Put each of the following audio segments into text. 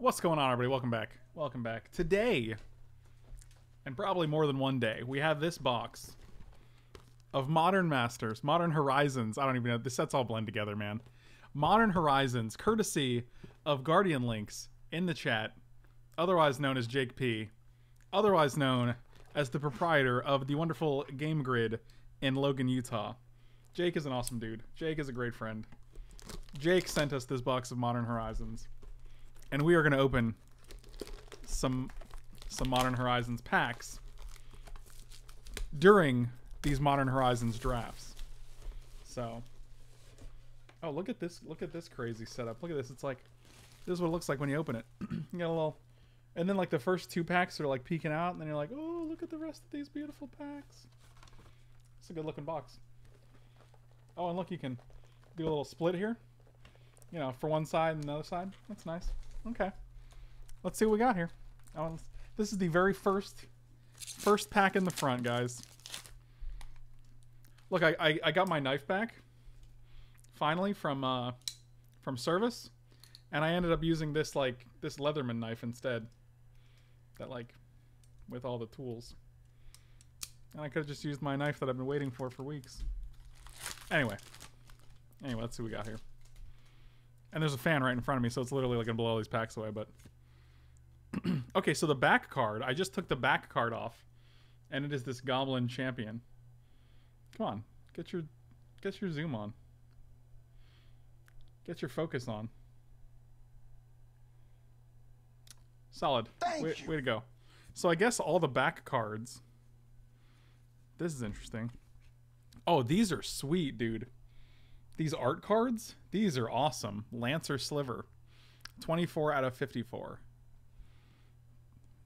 What's going on, everybody? Welcome back. Welcome back. Today, and probably more than one day, we have this box of Modern Masters, Modern Horizons. I don't even know. The sets all blend together, man. Modern Horizons, courtesy of Guardian Links in the chat, otherwise known as Jake P, otherwise known as the proprietor of the wonderful Game Grid in Logan, Utah. Jake is an awesome dude. Jake is a great friend. Jake sent us this box of Modern Horizons, and we are going to open some some Modern Horizons packs during these Modern Horizons drafts. So, oh look at this! Look at this crazy setup. Look at this. It's like this is what it looks like when you open it. you got a little, and then like the first two packs are like peeking out, and then you're like, oh look at the rest of these beautiful packs. It's a good looking box. Oh, and look, you can do a little split here. You know, for one side and the other side. That's nice. Okay. Let's see what we got here. Oh, this is the very first first pack in the front, guys. Look, I, I, I got my knife back. Finally, from uh, from service. And I ended up using this, like, this Leatherman knife instead. That, like, with all the tools. And I could have just used my knife that I've been waiting for for weeks. Anyway. Anyway, let's see what we got here. And there's a fan right in front of me, so it's literally like gonna blow all these packs away, but... okay, so the back card, I just took the back card off, and it is this Goblin Champion. Come on, get your, get your zoom on. Get your focus on. Solid. Thank way, you. way to go. So I guess all the back cards. This is interesting. Oh, these are sweet, dude. These art cards, these are awesome. Lancer Sliver. 24 out of 54.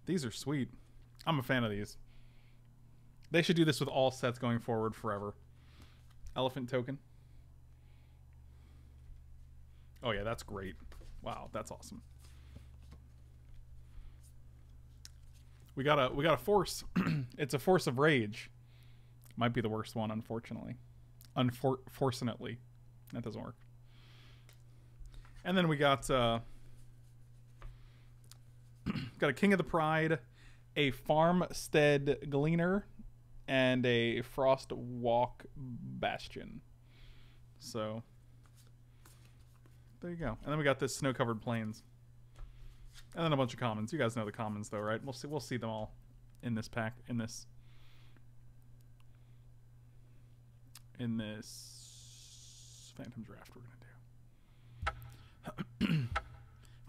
These are sweet. I'm a fan of these. They should do this with all sets going forward forever. Elephant token. Oh yeah, that's great. Wow, that's awesome. We got a we got a force. it's a force of rage. Might be the worst one, unfortunately. Unfortunately, that doesn't work. And then we got uh, got a King of the Pride, a Farmstead Gleaner, and a Frostwalk Bastion. So there you go. And then we got this snow-covered plains, and then a bunch of commons. You guys know the commons, though, right? We'll see. We'll see them all in this pack. In this. In this Phantom Draft, we're gonna do.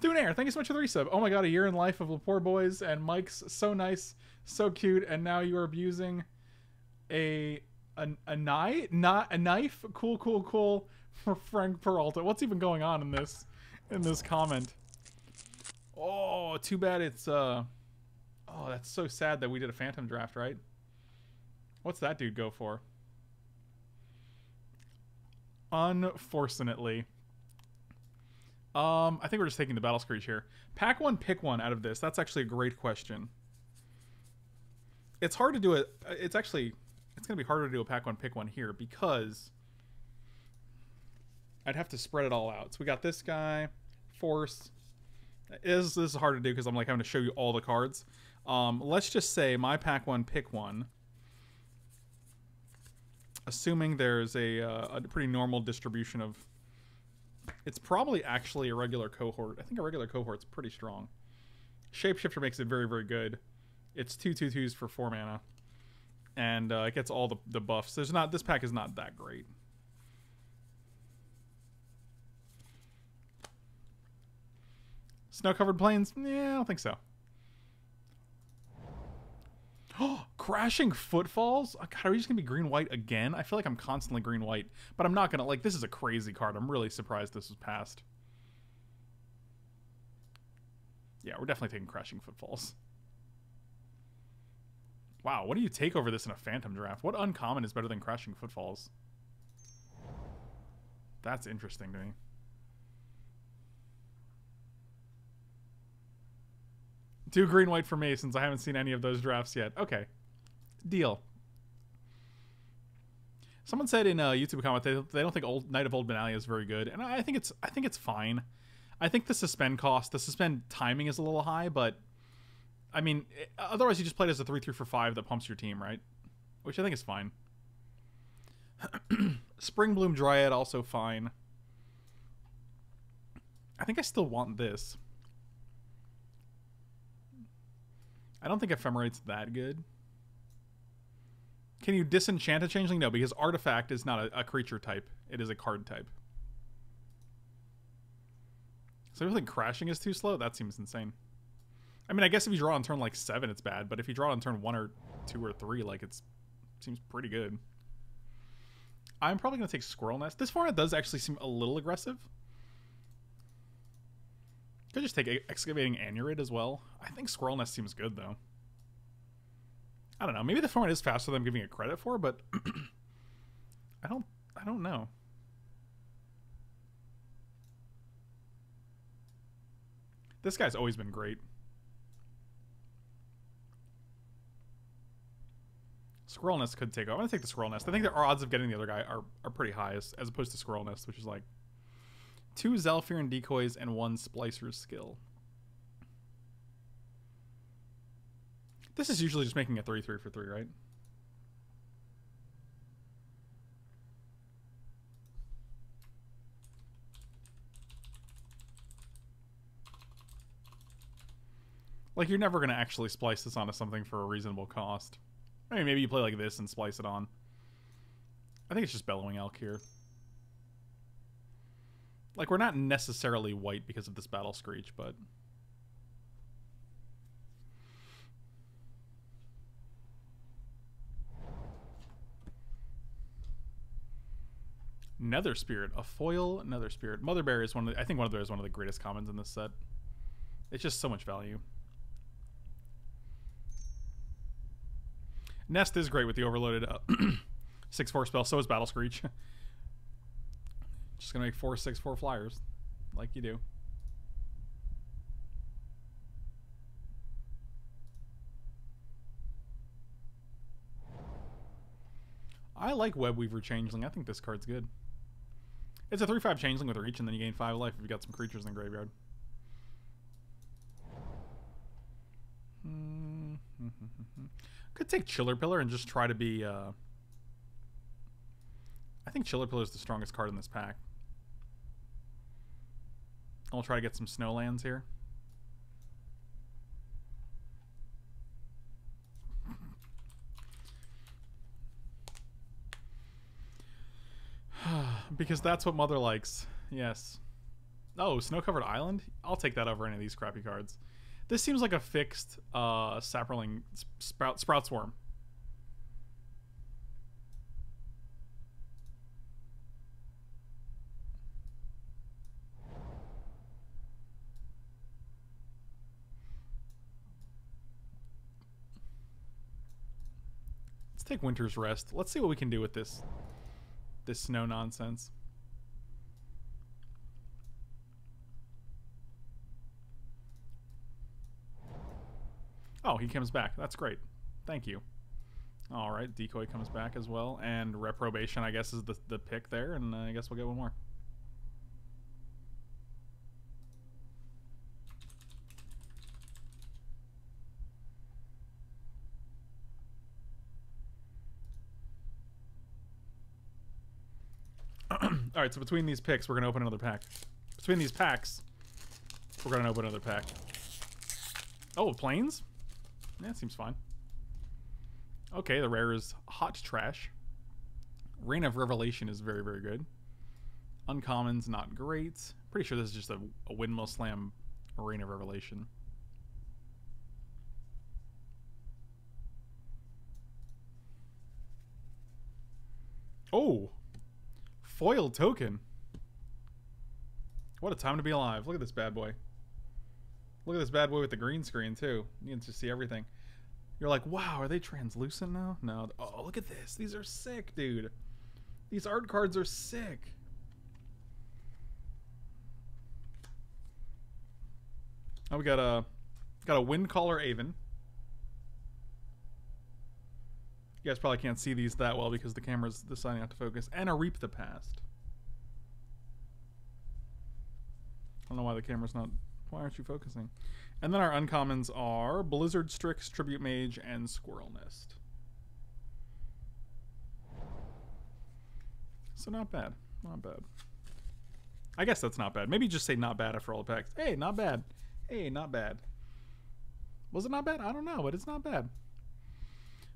Thune thank you so much for the resub. Oh my god, a year in life of Lepore Boys and Mike's so nice, so cute, and now you are abusing a a, a knife, not a knife. Cool, cool, cool. For Frank Peralta, what's even going on in this in this comment? Oh, too bad it's uh. Oh, that's so sad that we did a Phantom draft, right? What's that dude go for? Unfortunately. Um, I think we're just taking the battle screech here. Pack one, pick one out of this. That's actually a great question. It's hard to do it. It's actually, it's gonna be harder to do a pack one, pick one here because I'd have to spread it all out. So we got this guy, force. Is this is hard to do because I'm like having to show you all the cards. Um, let's just say my pack one, pick one. Assuming there's a, uh, a pretty normal distribution of it's probably actually a regular cohort. I think a regular cohort's pretty strong. Shapeshifter makes it very, very good. It's two two twos for four mana, and uh, it gets all the the buffs. There's not this pack is not that great. Snow covered plains? Yeah, I don't think so. Oh, crashing footfalls? Oh, God, are we just gonna be green white again? I feel like I'm constantly green white, but I'm not gonna like. This is a crazy card. I'm really surprised this was passed. Yeah, we're definitely taking crashing footfalls. Wow, what do you take over this in a phantom draft? What uncommon is better than crashing footfalls? That's interesting to me. Two green white for me since I haven't seen any of those drafts yet. Okay. Deal. Someone said in a YouTube comment they, they don't think old Knight of Old Benalia is very good, and I think it's I think it's fine. I think the suspend cost, the suspend timing is a little high, but I mean, it, otherwise you just play it as a 3 3 for 5 that pumps your team, right? Which I think is fine. Springbloom Druid, also fine. I think I still want this. I don't think Ephemerate's that good. Can you disenchant a changeling? No, because artifact is not a, a creature type. It is a card type. So I think crashing is too slow? That seems insane. I mean, I guess if you draw on turn like seven, it's bad, but if you draw on turn one or two or three, like it's seems pretty good. I'm probably gonna take Squirrel Nest. This format does actually seem a little aggressive. Could just take Excavating Anurid as well. I think Squirrel Nest seems good though. I don't know. Maybe the format is faster than I'm giving it credit for, but I don't. I don't know. This guy's always been great. Squirrel Nest could take over. I'm gonna take the Squirrel Nest. I think the odds of getting the other guy are, are pretty high as, as opposed to Squirrel Nest, which is like two Zhalfirin decoys and one Splicer's skill. This is usually just making a 3 3 for 3, right? Like, you're never going to actually splice this onto something for a reasonable cost. I mean, maybe you play like this and splice it on. I think it's just Bellowing Elk here. Like, we're not necessarily white because of this Battle Screech, but... Nether Spirit, a foil Nether Spirit. Mother Bear is one of the, I think Mother Bear is one of the greatest commons in this set. It's just so much value. Nest is great with the overloaded uh, 6-4 spell. So is Battle Screech. just gonna make four six four flyers, like you do. I like Webweaver Changeling. I think this card's good. It's a 3-5 Changeling with reach, and then you gain 5 life if you got some creatures in the graveyard. Could take Chiller Pillar and just try to be... Uh... I think Chiller Pillar is the strongest card in this pack. I'll try to get some snowlands here. Because that's what Mother likes. Yes. Oh, snow-covered island? I'll take that over any of these crappy cards. This seems like a fixed uh, Saproling sprout, sprout swarm. Let's take Winter's Rest. Let's see what we can do with this this snow nonsense. Oh, he comes back. That's great. Thank you. All right, decoy comes back as well, and reprobation I guess is the the pick there, and uh, I guess we'll get one more. So between these picks, we're gonna open another pack. Between these packs, we're gonna open another pack. Oh, planes? Yeah, seems fine. Okay, the rare is Hot Trash. Rain of Revelation is very, very good. Uncommon's not great. Pretty sure this is just a, a Windmill Slam Rain of Revelation. Oh, Foil token. What a time to be alive. Look at this bad boy. Look at this bad boy with the green screen, too. You can just see everything. You're like, wow, are they translucent now? No. Oh, look at this. These are sick, dude. These art cards are sick. Oh, we got a got a Windcaller Aven. You guys probably can't see these that well because the camera's deciding not to focus. And a Reap the Past. I don't know why the camera's not. Why aren't you focusing? And then our uncommons are Blizzard Strix, Tribute Mage, and Squirrel Nest. So not bad. Not bad. I guess that's not bad. Maybe just say not bad after all the packs. Hey, not bad. Hey, not bad. Was it not bad? I don't know, but it's not bad.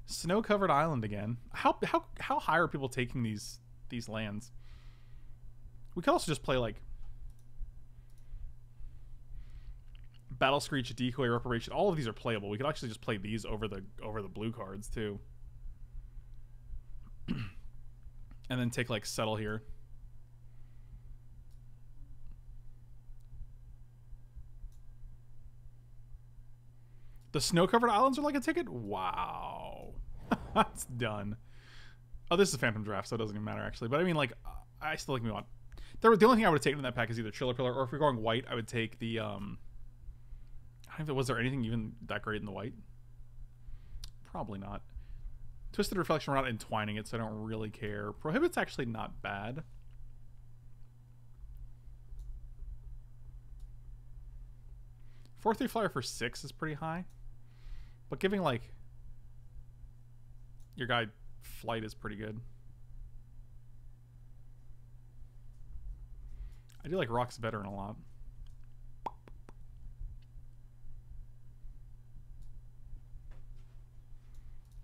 Snow-covered island again. How how how high are people taking these these lands? We could also just play like Battle Screech, Decoy, Reprobation. All of these are playable. We could actually just play these over the over the blue cards too. and then take like Settle here. The snow-covered islands are like a ticket? Wow. That's done. Oh, this is a Phantom Draft, so it doesn't even matter, actually. But I mean, like, I still we want... There, the only thing I would have taken in that pack is either Chiller Pillar, or if we're going white, I would take the... um I don't know, was there anything even that great in the white? Probably not. Twisted Reflection, we're not entwining it, so I don't really care. Prohibit's actually not bad. Four three flyer for six is pretty high. But giving like your guy flight is pretty good. I do like Rocks Veteran a lot.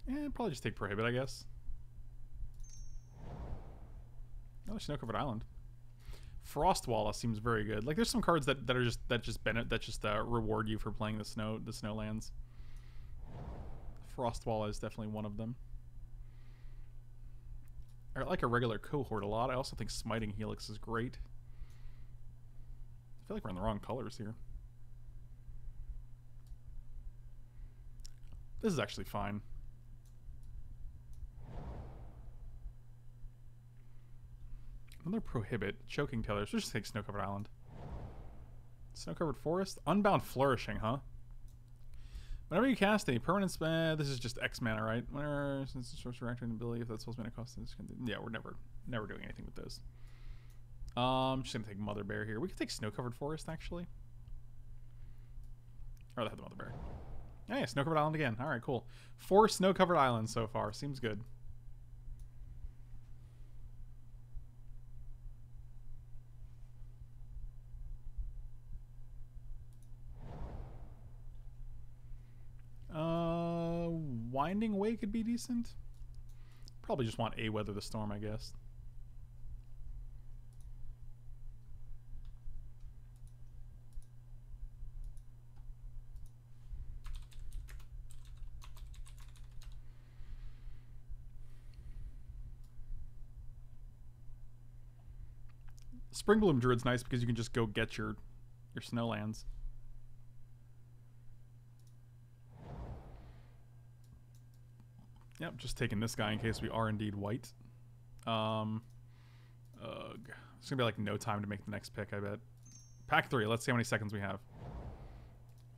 Yeah, probably just take Prohibit, I guess. Another snow-covered island. Frostwalla seems very good. Like, there's some cards that, that are just that just benefit that just uh, reward you for playing the snow the snowlands. Frostwalla is definitely one of them. I like a regular cohort a lot. I also think Smiting Helix is great. I feel like we're in the wrong colors here. This is actually fine. Another Prohibit. Choking Tethers. We'll just take Snow-Covered Island. Snow-Covered Forest? Unbound Flourishing, huh? Whenever you cast a permanent spell, this is just X mana, right? Whenever since it's source reacting ability, if that spell's mana cost, yeah, we're never, never doing anything with those. Um, just gonna take Mother Bear here. We could take Snow Covered Forest actually. Or rather, have the Mother Bear. Oh, yeah, Snow Covered Island again. All right, cool. Four Snow Covered Islands so far. Seems good. Winding Way could be decent. Probably just want a Weather the Storm, I guess. Springbloom Druid's nice because you can just go get your your snowlands. Yep, just taking this guy in case we are indeed white. Um, ugh. It's going to be like no time to make the next pick, I bet. Pack three. Let's see how many seconds we have.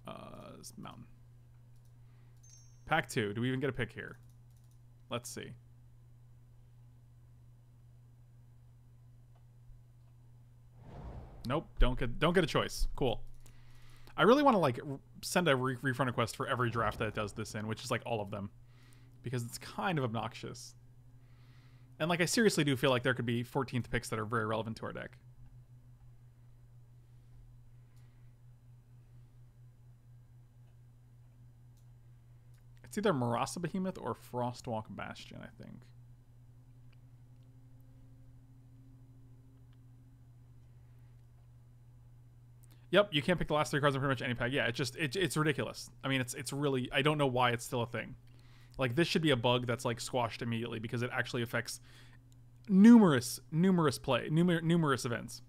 Uh, mountain. Pack two. Do we even get a pick here? Let's see. Nope. Don't get don't get a choice. Cool. I really want to like send a re refund request for every draft that does this in, which is like all of them because it's kind of obnoxious. And like I seriously do feel like there could be 14th picks that are very relevant to our deck. It's either Murasa Behemoth or Frostwalk Bastion, I think. Yep, you can't pick the last three cards in pretty much any pack. Yeah, it's just it, it's ridiculous. I mean, it's it's really I don't know why it's still a thing. Like this should be a bug that's like squashed immediately because it actually affects numerous numerous play numer- numerous events.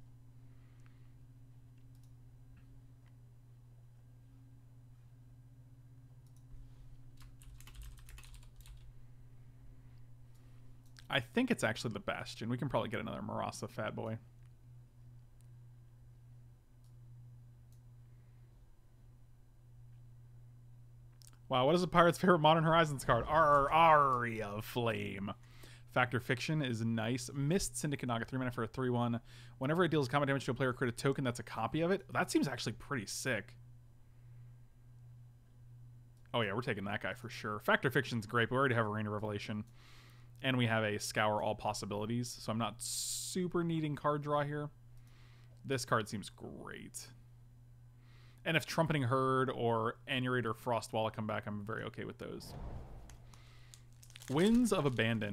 I think it's actually the Bastion. We can probably get another Murasa Fat Boy. Wow, what is a pirate's favorite Modern Horizons card? Ar Aria Flame. Factor Fiction is nice. Mist Syndicate Naga, 3 mana for a 3 1. Whenever it deals combat damage to a player, create a token that's a copy of it. That seems actually pretty sick. Oh, yeah, we're taking that guy for sure. Factor Fiction's great, but we already have a Rain Revelation. And we have a Scour All Possibilities, so I'm not super needing card draw here. This card seems great. And if Trumpeting Herd or Anurator Frostwalla come back, I'm very okay with those. Winds of Abandon.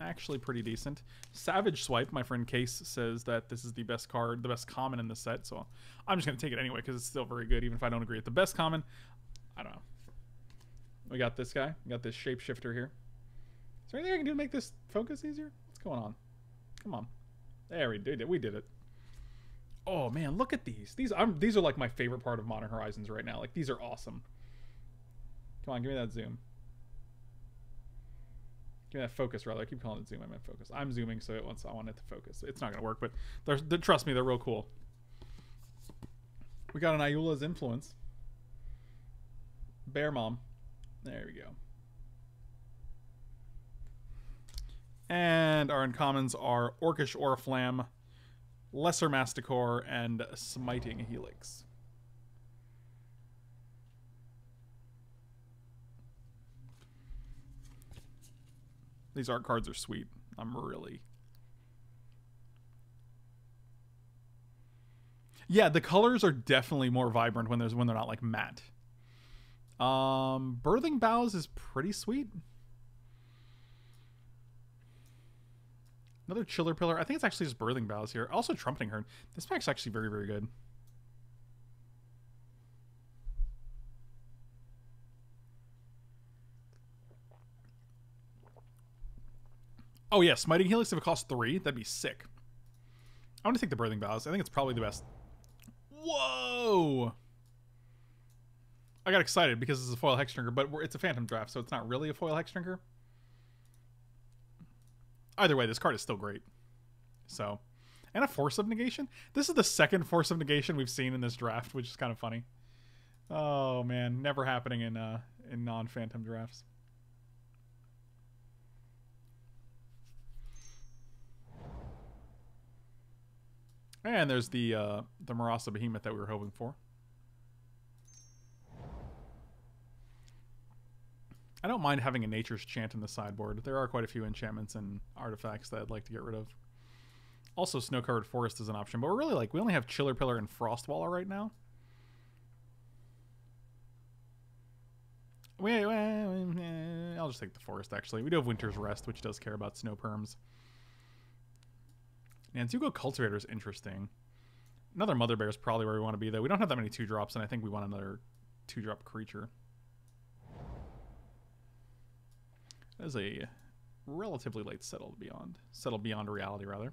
Actually pretty decent. Savage Swipe, my friend Case says that this is the best card, the best common in the set, so I'm just going to take it anyway because it's still very good, even if I don't agree with the best common. I don't know. We got this guy. We got this Shapeshifter here. Is there anything I can do to make this focus easier? What's going on? Come on. There we did it. We did it. Oh man, look at these. These these are like my favorite part of Modern Horizons right now. Like these are awesome. Come on, give me that zoom. Give me that focus rather. I keep calling it zoom. I meant focus. I'm zooming, so it wants I want it to focus. It's not gonna work, but they're, they're, trust me, they're real cool. We got an Ayula's influence. Bear Mom. There we go. And our uncommons are Orcish Oriflamme, Lesser Masticore, and Smiting Helix. These art cards are sweet. I'm really... Yeah, the colors are definitely more vibrant when there's when they're not like matte. Um, Birthing Boughs is pretty sweet. Another Chiller Pillar. I think it's actually just Birthing Boughs here. Also Trumpeting Herd. This pack's actually very, very good. Oh yeah, Smiting Helix if it costs three, that'd be sick. I want to take the Birthing Boughs. I think it's probably the best. Whoa! I got excited because it's a foil hex Hexdrinker, but it's a Phantom Draft, so it's not really a foil hex Hexdrinker. Either way, this card is still great. So, and a Force of Negation. This is the second Force of Negation we've seen in this draft, which is kind of funny. Oh man, never happening in uh, in non-Phantom drafts. And there's the uh, the Murasa Behemoth that we were hoping for. I don't mind having a Nature's Chant in the sideboard. There are quite a few enchantments and artifacts that I'd like to get rid of. Also, Snow-Covered Forest is an option, but we're really like, we only have Chiller Pillar and Frostwalla right now. Wait, wait, eh, I'll just take the forest, actually. We do have Winter's Rest, which does care about snow perms. Nantuko Cultivator is interesting. Another Mother Bear is probably where we want to be, though. We don't have that many two drops, and I think we want another two drop creature. That is a relatively late settle beyond. Settle beyond reality, rather.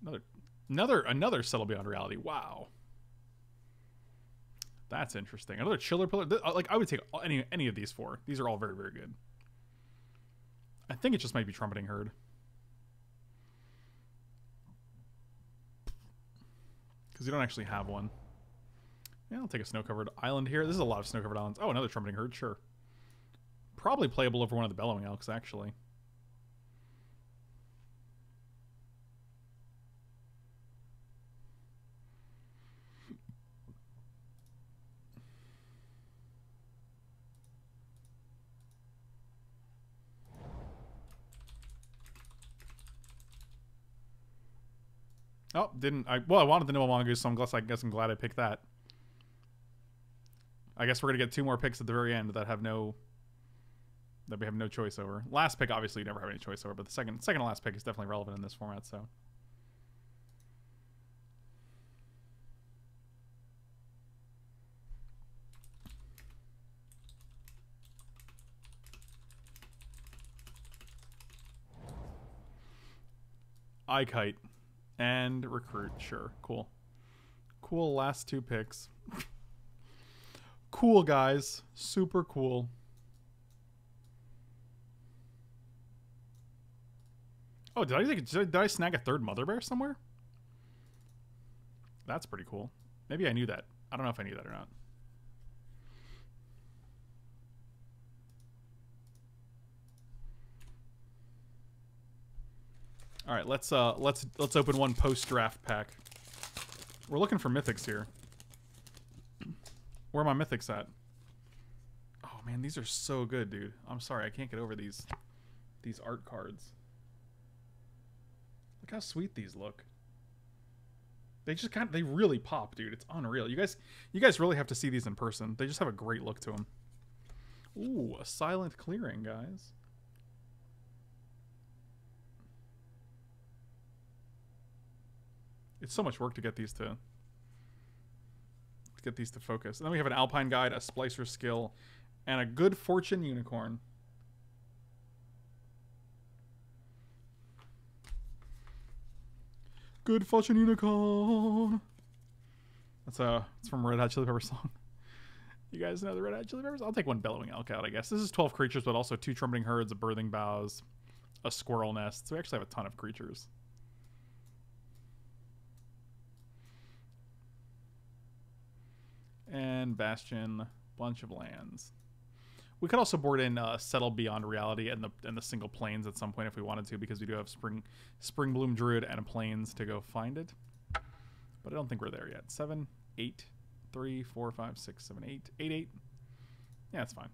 Another, another, another settle beyond reality. Wow. That's interesting. Another chiller pillar. Uh, like I would take any any of these four. These are all very very good. I think it just might be trumpeting herd. because you don't actually have one. Yeah, I'll take a snow-covered island here. This is a lot of snow-covered islands. Oh, another trumpeting herd, sure. Probably playable over one of the bellowing elks, actually. Oh, didn't I? Well, I wanted the Noah Mongoose, so I'm glad. I guess I'm glad I picked that. I guess we're gonna get two more picks at the very end that have no that we have no choice over. Last pick, obviously, you never have any choice over, but the second second to last pick is definitely relevant in this format. So. I kite. And recruit, sure. Cool. Cool last two picks. cool, guys. Super cool. Oh, did I did I snag a third mother bear somewhere? That's pretty cool. Maybe I knew that. I don't know if I knew that or not. All right, let's uh let's let's open one post draft pack. We're looking for mythics here. Where are my mythics at? Oh man, these are so good, dude. I'm sorry, I can't get over these these art cards. How sweet these look. They just kind of they really pop, dude. It's unreal. You guys you guys really have to see these in person. They just have a great look to them. Ooh, a silent clearing, guys. It's so much work to get these to, to get these to focus. And then we have an Alpine Guide, a Splicer Skill, and a Good Fortune Unicorn. Good Fortune Unicorn. That's a it's from Red Hot Chili Peppers song. You guys know the Red Hot Chili Peppers? I'll take one Bellowing Elk out, I guess. This is 12 creatures, but also two Trumpeting Herds, a Birthing Boughs, a Squirrel Nest. So we actually have a ton of creatures. And Bastion, bunch of lands. We could also board in uh, Settle Beyond Reality and the and the single planes at some point if we wanted to, because we do have Spring Spring Bloom Druid and planes to go find it. But I don't think we're there yet. Seven, eight, three, four, five, six, seven, eight, eight, eight. Yeah, it's fine.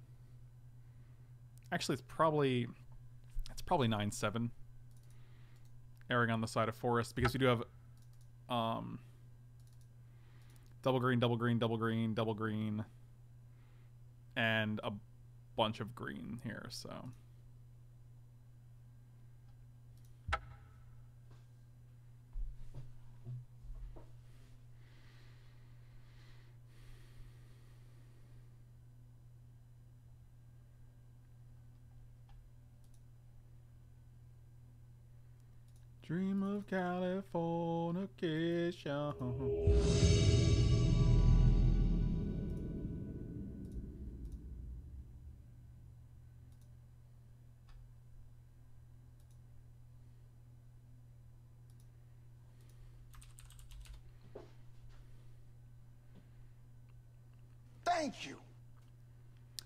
Actually, it's probably it's probably nine seven. Erring on the side of forest because we do have um double green, double green, double green, double green, and a bunch of green here. So. Dream of Californication. Thank you.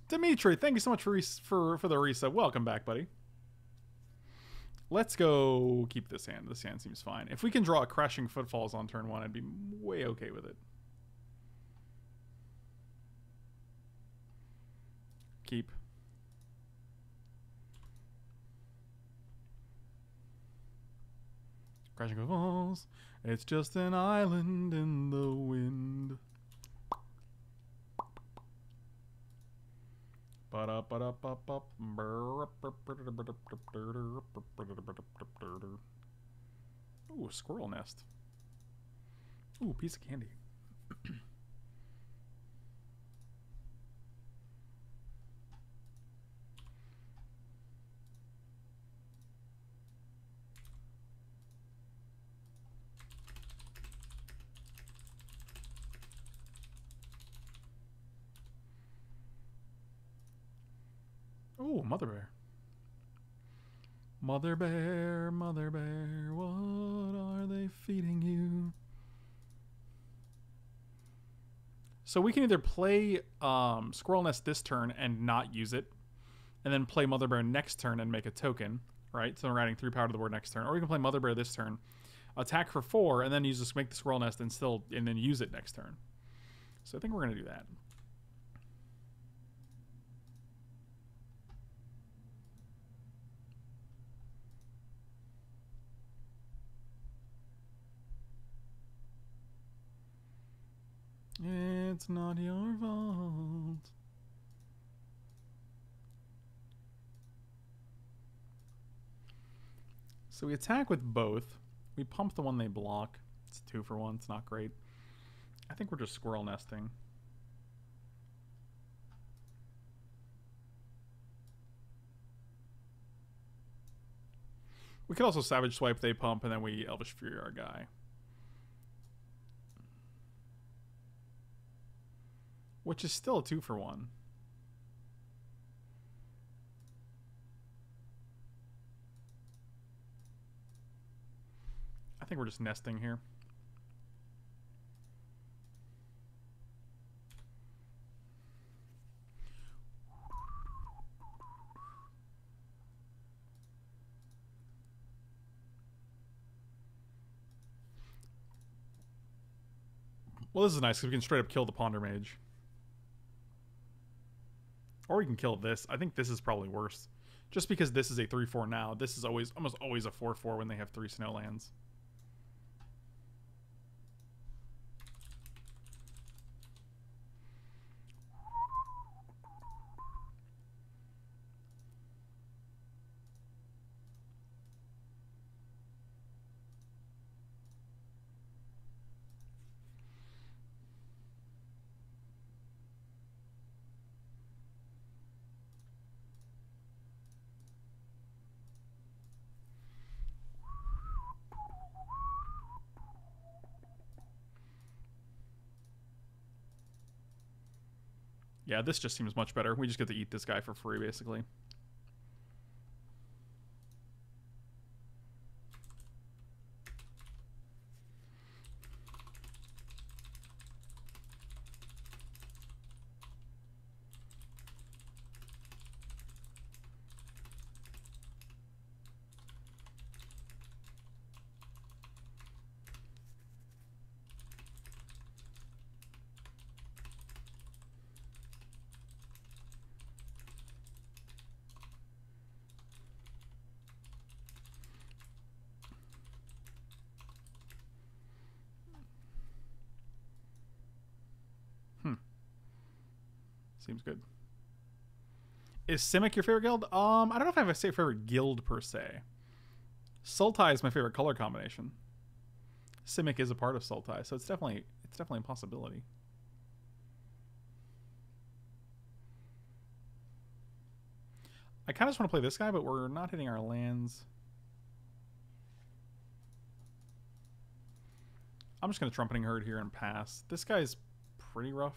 Dimitri, thank you so much for for for the reset. Welcome back, buddy. Let's go keep this hand. This hand seems fine. If we can draw a Crashing Footfalls on turn one, I'd be way okay with it. Keep. Crashing Footfalls. It's just an island in the wind. Ooh, squirrel nest. Ooh, piece of candy. Oh, mother bear. Mother bear, mother bear, what are they feeding you? So we can either play um, Squirrel Nest this turn and not use it, and then play Mother Bear next turn and make a token, right? So we're adding three power to the board next turn. Or we can play Mother Bear this turn, attack for four, and then use this make the Squirrel Nest and still and then use it next turn. So I think we're gonna do that. It's not your fault. So we attack with both. We pump the one they block. It's two for one. It's not great. I think we're just squirrel nesting. We could also Savage Swipe, they pump, and then we Elvish Fury our guy. which is still two for one. I think we're just nesting here. Well, this is nice because we can straight up kill the Ponder Mage. Or we can kill this. I think this is probably worse. Just because this is a 3-4 now, this is always almost always a 4-4 when they have three snow lands. Yeah, this just seems much better. We just get to eat this guy for free, basically. Seems good. Is Simic your favorite guild? Um, I don't know if I have a favorite guild per se. Sultai is my favorite color combination. Simic is a part of Sultai, so it's definitely it's definitely a possibility. I kind of just want to play this guy, but we're not hitting our lands. I'm just going to Trumpeting Herd here and pass. This guy's pretty rough.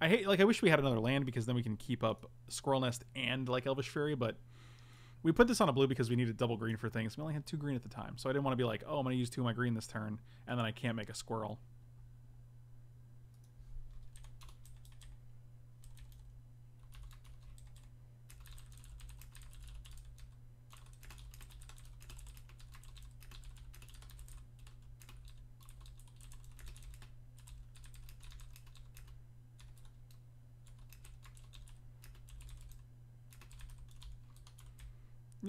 I hate like I wish we had another land because then we can keep up Squirrel Nest and like Elvish Fury, but we put this on a blue because we needed double green for things. We only had two green at the time, so I didn't want to be like, oh, I'm going to use two of my green this turn, and then I can't make a squirrel.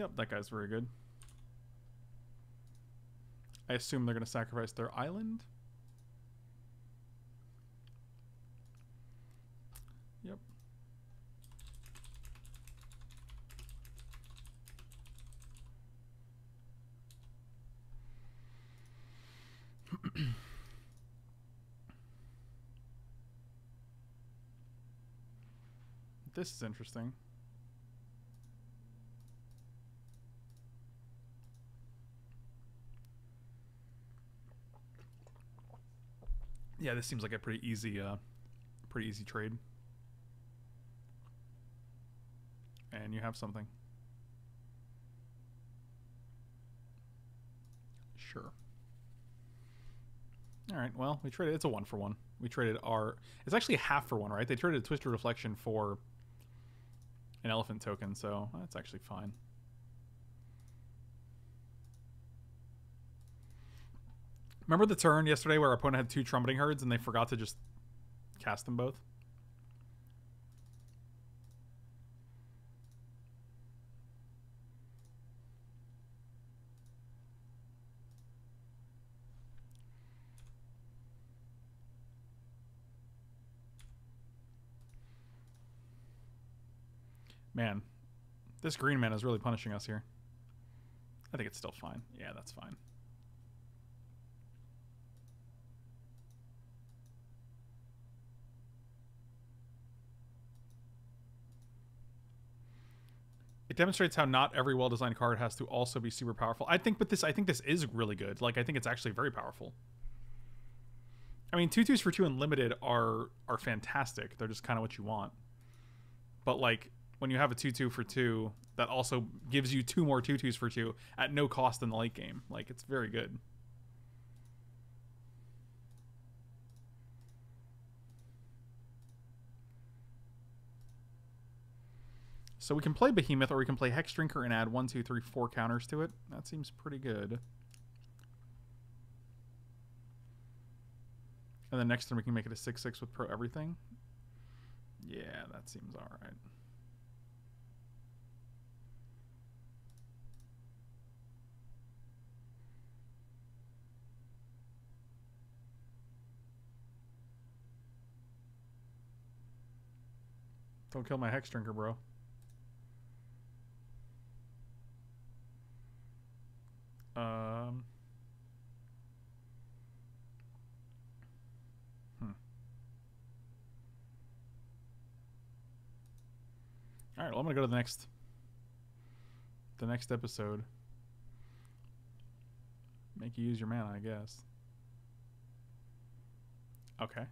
Yep, that guy's very good. I assume they're going to sacrifice their island. Yep. this is interesting. Yeah, this seems like a pretty easy, uh, pretty easy trade. And you have something. Sure. All right. Well, we traded. It's a one for one. We traded our. It's actually a half for one, right? They traded a Twisted Reflection for an elephant token, so that's actually fine. Remember the turn yesterday where our opponent had two trumpeting herds and they forgot to just cast them both? Man, this green man is really punishing us here. I think it's still fine. Yeah, that's fine. It demonstrates how not every well-designed card has to also be super powerful. I think, but this, I think this is really good. Like, I think it's actually very powerful. I mean, two twos for two unlimited are are fantastic. They're just kind of what you want. But like when you have a two two for two that also gives you two more two twos for two at no cost in the late game, like it's very good. So we can play Behemoth or we can play Hex Drinker and add one, two, three, four counters to it. That seems pretty good. And then next turn we can make it a 6-6 with pro everything. Yeah, that seems alright. Don't kill my Hex Drinker, bro. Um... All right, well, I'm gonna go to the next, the next episode. Make you use your mana, I guess. Okay.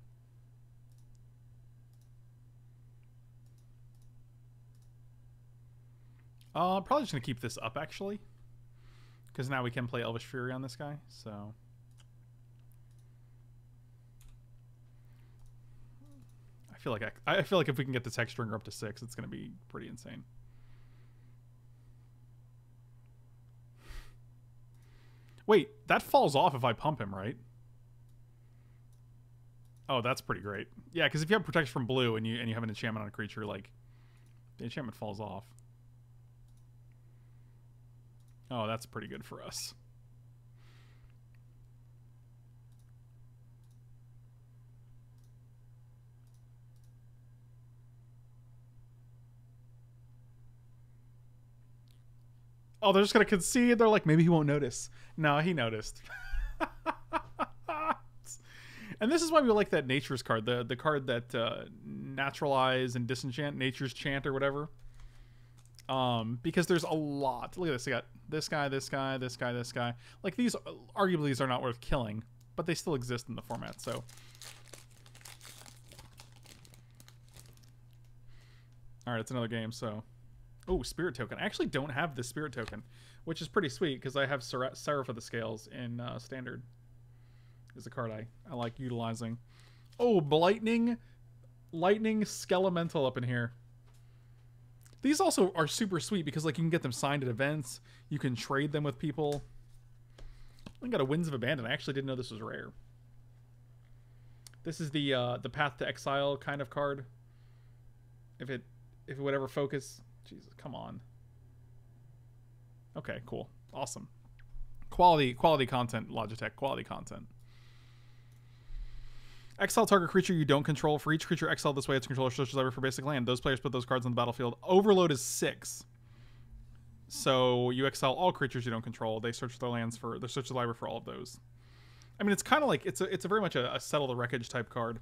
Uh, probably just gonna keep this up actually, because now we can play Elvish Fury on this guy. So. I feel like I, I feel like if we can get this Hexdrinker up to six, it's going to be pretty insane. Wait, that falls off if I pump him, right? Oh, that's pretty great. Yeah, because if you have protection from blue and you and you have an enchantment on a creature, like the enchantment falls off. Oh, that's pretty good for us. Oh, they're just gonna concede. They're like, maybe he won't notice. No, he noticed. and this is why we like that nature's card, the the card that uh, naturalize and disenchant nature's chant or whatever. Um, because there's a lot. Look at this. I got this guy, this guy, this guy, this guy. Like these, arguably, these are not worth killing, but they still exist in the format. So. All right, it's another game. So. Oh, spirit token. I actually don't have the spirit token, which is pretty sweet because I have Ser Seraph of the Scales in uh, standard. Is a card I, I like utilizing. Oh, lightning, lightning skelemental up in here. These also are super sweet because like you can get them signed at events. You can trade them with people. I got a Winds of Abandon. I actually didn't know this was rare. This is the uh, the Path to Exile kind of card. If it if it would ever focus Jesus, come on. Okay, cool. Awesome. Quality quality content, Logitech, quality content. Exile target creature you don't control. For each creature exiled this way, its controller searches library for basic land. Those players put those cards on the battlefield. Overload is six. So you exile all creatures you don't control. They search their lands for they search the library for all of those. I mean, it's kind of like it's a it's a very much a, a settle the wreckage type card.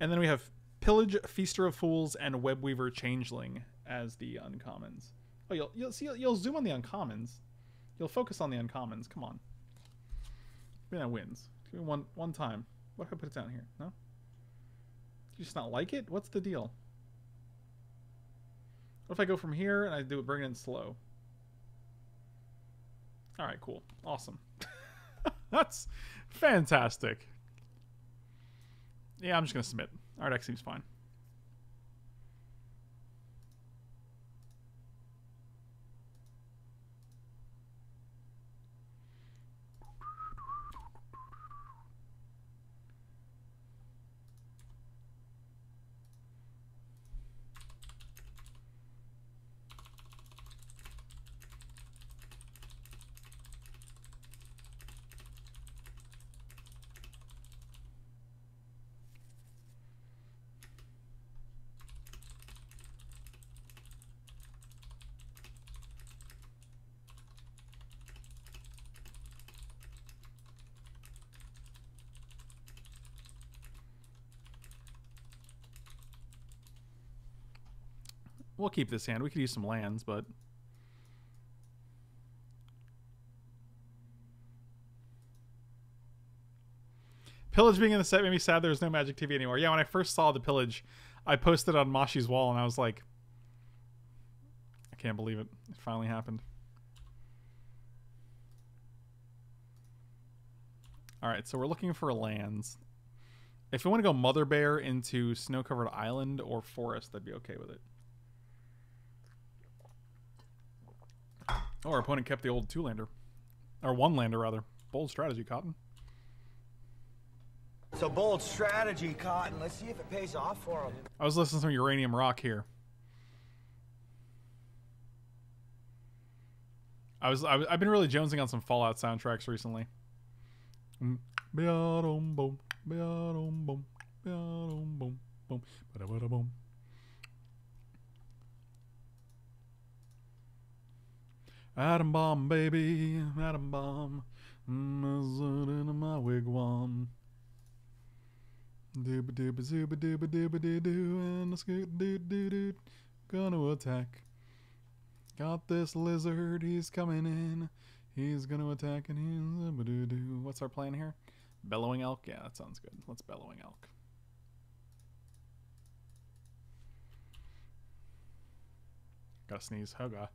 And then we have Pillage, Feaster of Fools, and Webweaver Changeling as the uncommons. Oh, you'll you'll see you'll zoom on the uncommons. You'll focus on the uncommons. Come on. Maybe that wins. Give me one one time. What if I put it down here? No. You just not like it? What's the deal? What if I go from here and I do bring it in slow? All right, cool, awesome. That's fantastic. Yeah, I'm just gonna submit. Our deck seems fine. We'll keep this hand. We could use some lands, but... Pillage being in the set made me sad there was no Magic TV anymore. Yeah, when I first saw the Pillage, I posted on Mashi's wall and I was like... I can't believe it. It finally happened. Alright, so we're looking for lands. If we want to go Mother Bear into Snow-Covered Island or Forest, I'd be okay with it. Oh, our opponent kept the old two-lander. Or one-lander, rather. Bold strategy, Cotton. So bold strategy, Cotton. Let's see if it pays off for him. I was listening to some Uranium Rock here. I was, I was I've been really jonesing on some Fallout soundtracks recently. Mm. Atom bomb, baby, atom bomb. Mm, in my wigwam. Dooba dooba zooba dooba dooba doo doo and a scoot doo doo doo. Gonna attack. Got this lizard, he's coming in. He's gonna attack and he's doo doo. What's our plan here? Bellowing elk? Yeah, that sounds good. Let's bellowing elk. Gotta sneeze. God.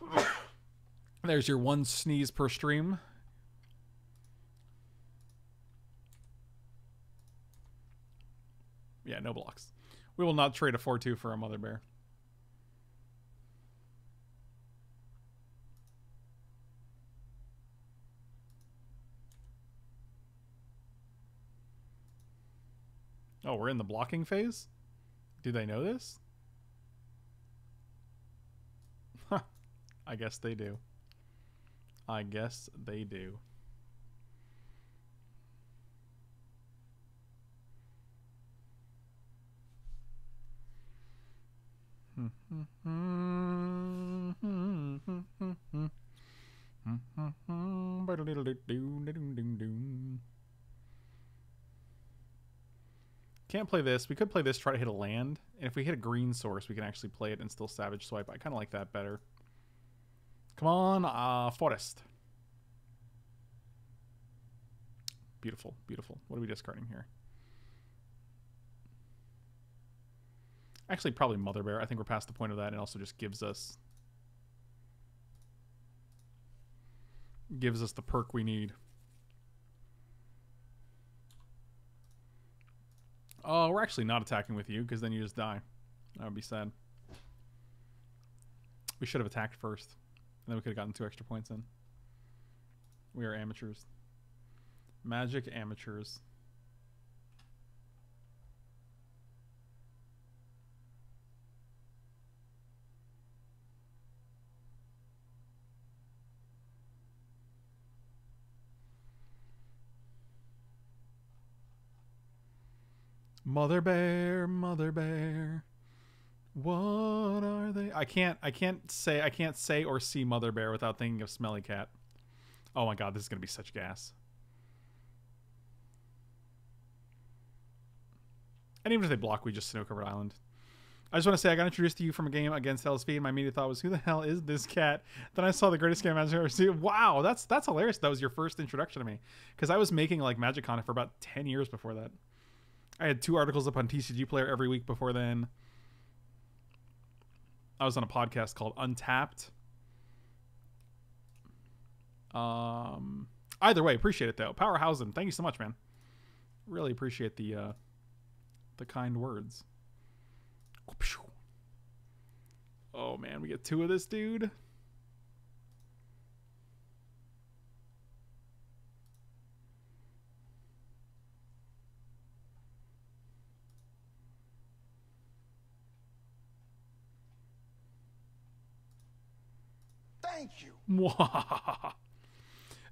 There's your one sneeze per stream. Yeah, no blocks. We will not trade a 4-2 for a mother bear. Oh, we're in the blocking phase? Do they know this? I guess they do. I guess they do. Can't play this. We could play this, try to hit a land. And if we hit a green source, we can actually play it and still Savage Swipe. I kind of like that better. Come on, uh, Forest. Beautiful, beautiful. What are we discarding here? Actually, probably Mother Bear. I think we're past the point of that. It also just gives us gives us the perk we need. Oh, we're actually not attacking with you because then you just die. That would be sad. We should have attacked first. Then we could have gotten two extra points in. We are amateurs. Magic amateurs. Mother bear, mother bear. What are they? I can't I can't say I can't say or see mother bear without thinking of smelly cat. Oh my god, this is going to be such gas. And even if they block, we just snow covered island. I just want to say I got introduced to you from a game against LSV, and my immediate thought was, "Who the hell is this cat?" Then I saw the greatest game I've ever seen. Wow, that's that's hilarious. That was your first introduction to me, because I was making like Magic Con for about ten years before that. I had two articles up on TCG Player every week before then. I was on a podcast called Untapped. Um, either way, appreciate it though. Powerhausen, thank you so much, man. Really appreciate the uh, the kind words. Oh man, we get two of this dude. Thank you.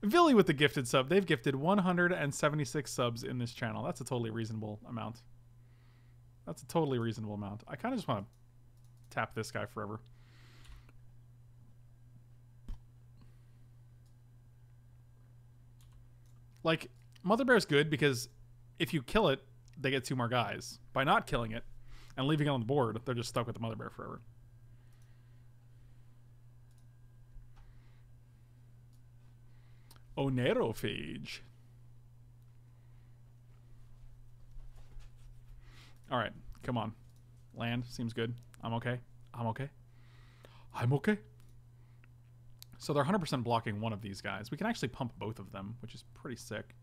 Villy with the gifted sub. They've gifted 176 subs in this channel. That's a totally reasonable amount. That's a totally reasonable amount. I kind of just want to tap this guy forever. Like, Mother Bear's good because if you kill it, they get two more guys. By not killing it and leaving it on the board, they're just stuck with the Mother Bear forever. Oneirophage. All right, come on. Land seems good. I'm okay. I'm okay. I'm okay. So they're 100% blocking one of these guys. We can actually pump both of them, which is pretty sick.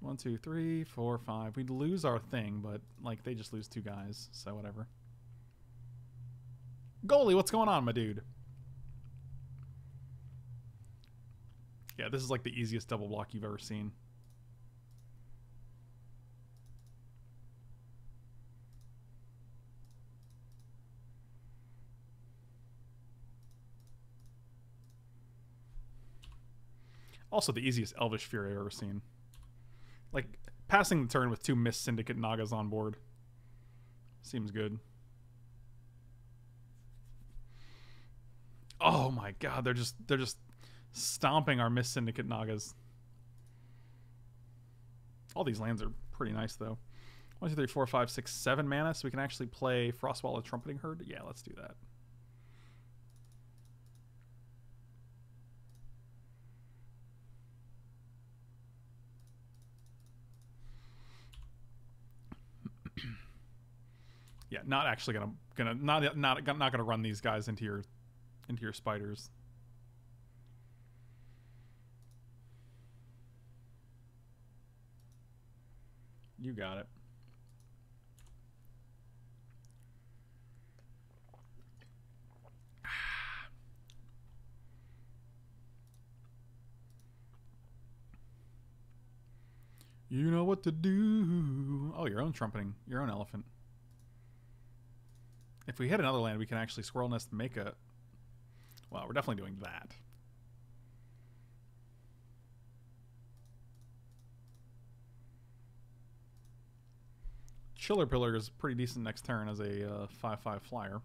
One, two, three, four, five. We'd lose our thing, but like they just lose two guys, so whatever. Goalie, what's going on, my dude? Yeah, this is like the easiest double block you've ever seen. Also the easiest Elvish Fury I've ever seen. Like, passing the turn with two Mist Syndicate Nagas on board. Seems good. Oh my god, they're just they're just stomping our Mist Syndicate Nagas. All these lands are pretty nice though. One, two, three, four, five, six, seven mana, so we can actually play Frostwall and Trumpeting Herd. Yeah, let's do that. yeah, not actually gonna gonna not not not gonna run these guys into your into your spiders. You got it. You know what to do. Oh, your own trumpeting. Your own elephant. If we hit another land, we can actually Squirrel Nest make a... Well, we're definitely doing that. Chillerpillar is pretty decent next turn as a 5-5 uh, flyer.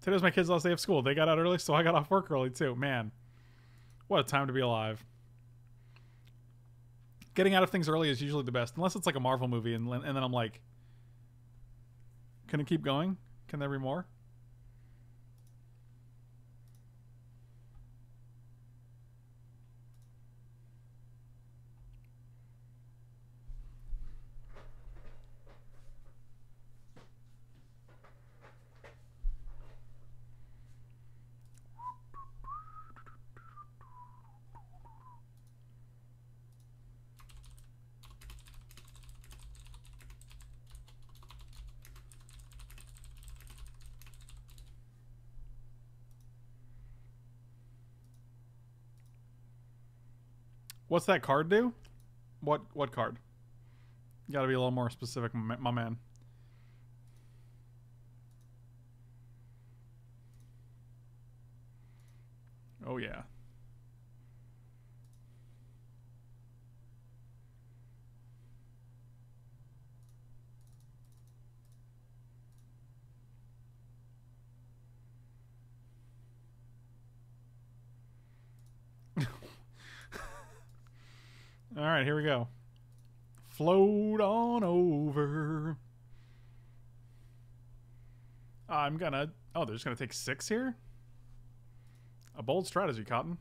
Today was my kid's last day of school. They got out early, so I got off work early too. Man, what a time to be alive. Getting out of things early is usually the best, unless it's like a Marvel movie, and, and then I'm like, can it keep going? Can there be more? What's that card do? What what card? You gotta be a little more specific, my, my man. Oh yeah. All right, here we go. Float on over. Uh, I'm gonna... Oh, they're just gonna take six here? A bold strategy, Cotton.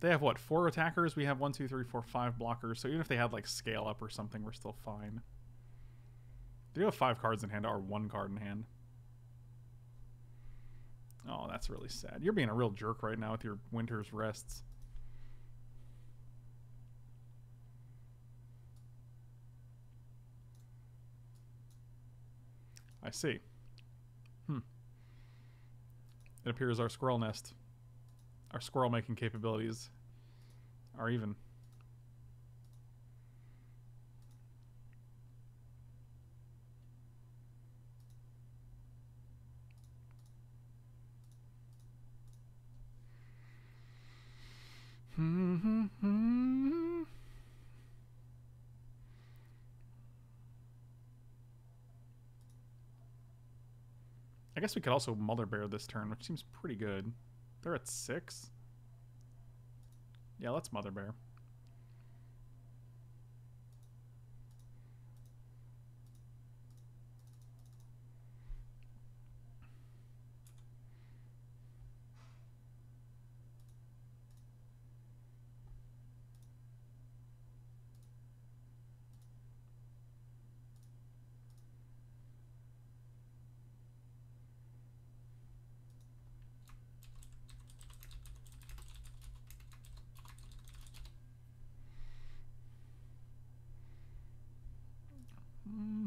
They have, what, four attackers? We have one, two, three, four, five blockers. So even if they had, like, scale up or something, we're still fine. Do you have five cards in hand or one card in hand? Oh, that's really sad. You're being a real jerk right now with your winter's rests. I see. Hmm. It appears our squirrel nest, our squirrel making capabilities are even. Hmm, hmm, hmm, I guess we could also Mother Bear this turn, which seems pretty good. They're at six. Yeah, let's Mother Bear.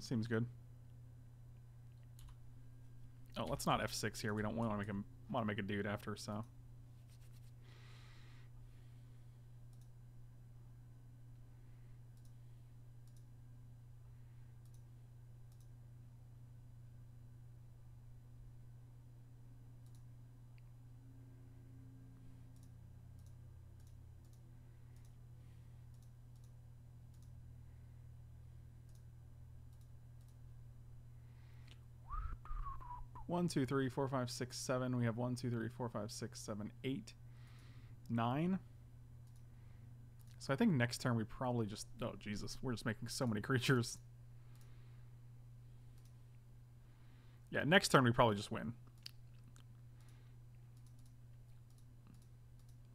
Seems good. Oh, let's not F6 here. We don't want to make him want to make a dude after, so. One, two, three, four, five, six, seven. We have one, two, three, four, five, six, seven, eight, nine. So I think next turn we probably just oh Jesus, we're just making so many creatures. Yeah, next turn we probably just win.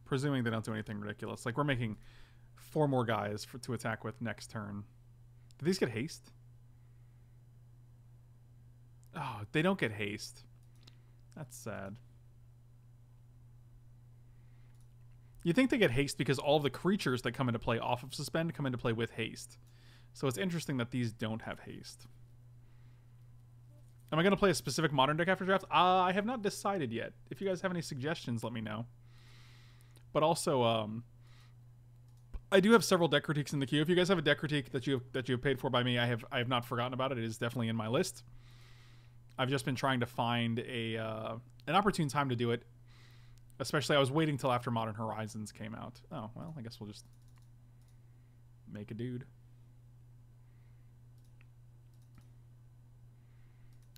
Presuming they don't do anything ridiculous. Like we're making four more guys for to attack with next turn. Do these get haste? Oh, they don't get haste. That's sad. You think they get haste because all the creatures that come into play off of suspend come into play with haste. So it's interesting that these don't have haste. Am I going to play a specific modern deck after draft? Uh, I have not decided yet. If you guys have any suggestions, let me know. But also, um, I do have several deck critiques in the queue. If you guys have a deck critique that you have, that you have paid for by me, I have I have not forgotten about it. It is definitely in my list. I've just been trying to find a uh, an opportune time to do it. Especially, I was waiting till after Modern Horizons came out. Oh well, I guess we'll just make a dude.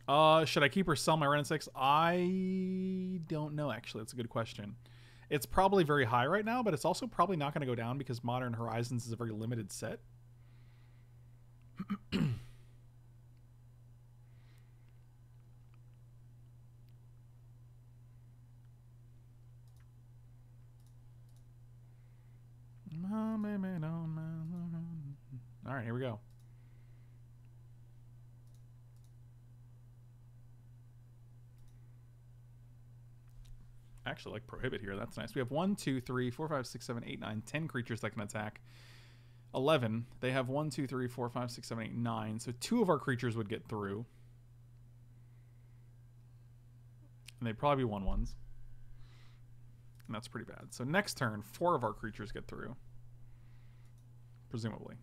Uh, should I keep or sell my and 6? I don't know, actually. That's a good question. It's probably very high right now, but it's also probably not going to go down because Modern Horizons is a very limited set. All right, here we go. Actually, like prohibit here. That's nice. We have one, two, three, four, five, six, seven, eight, nine, ten creatures that can attack. Eleven. They have one, two, three, four, five, six, seven, eight, nine. So two of our creatures would get through. And they'd probably be one ones. And that's pretty bad. So next turn, four of our creatures get through presumably.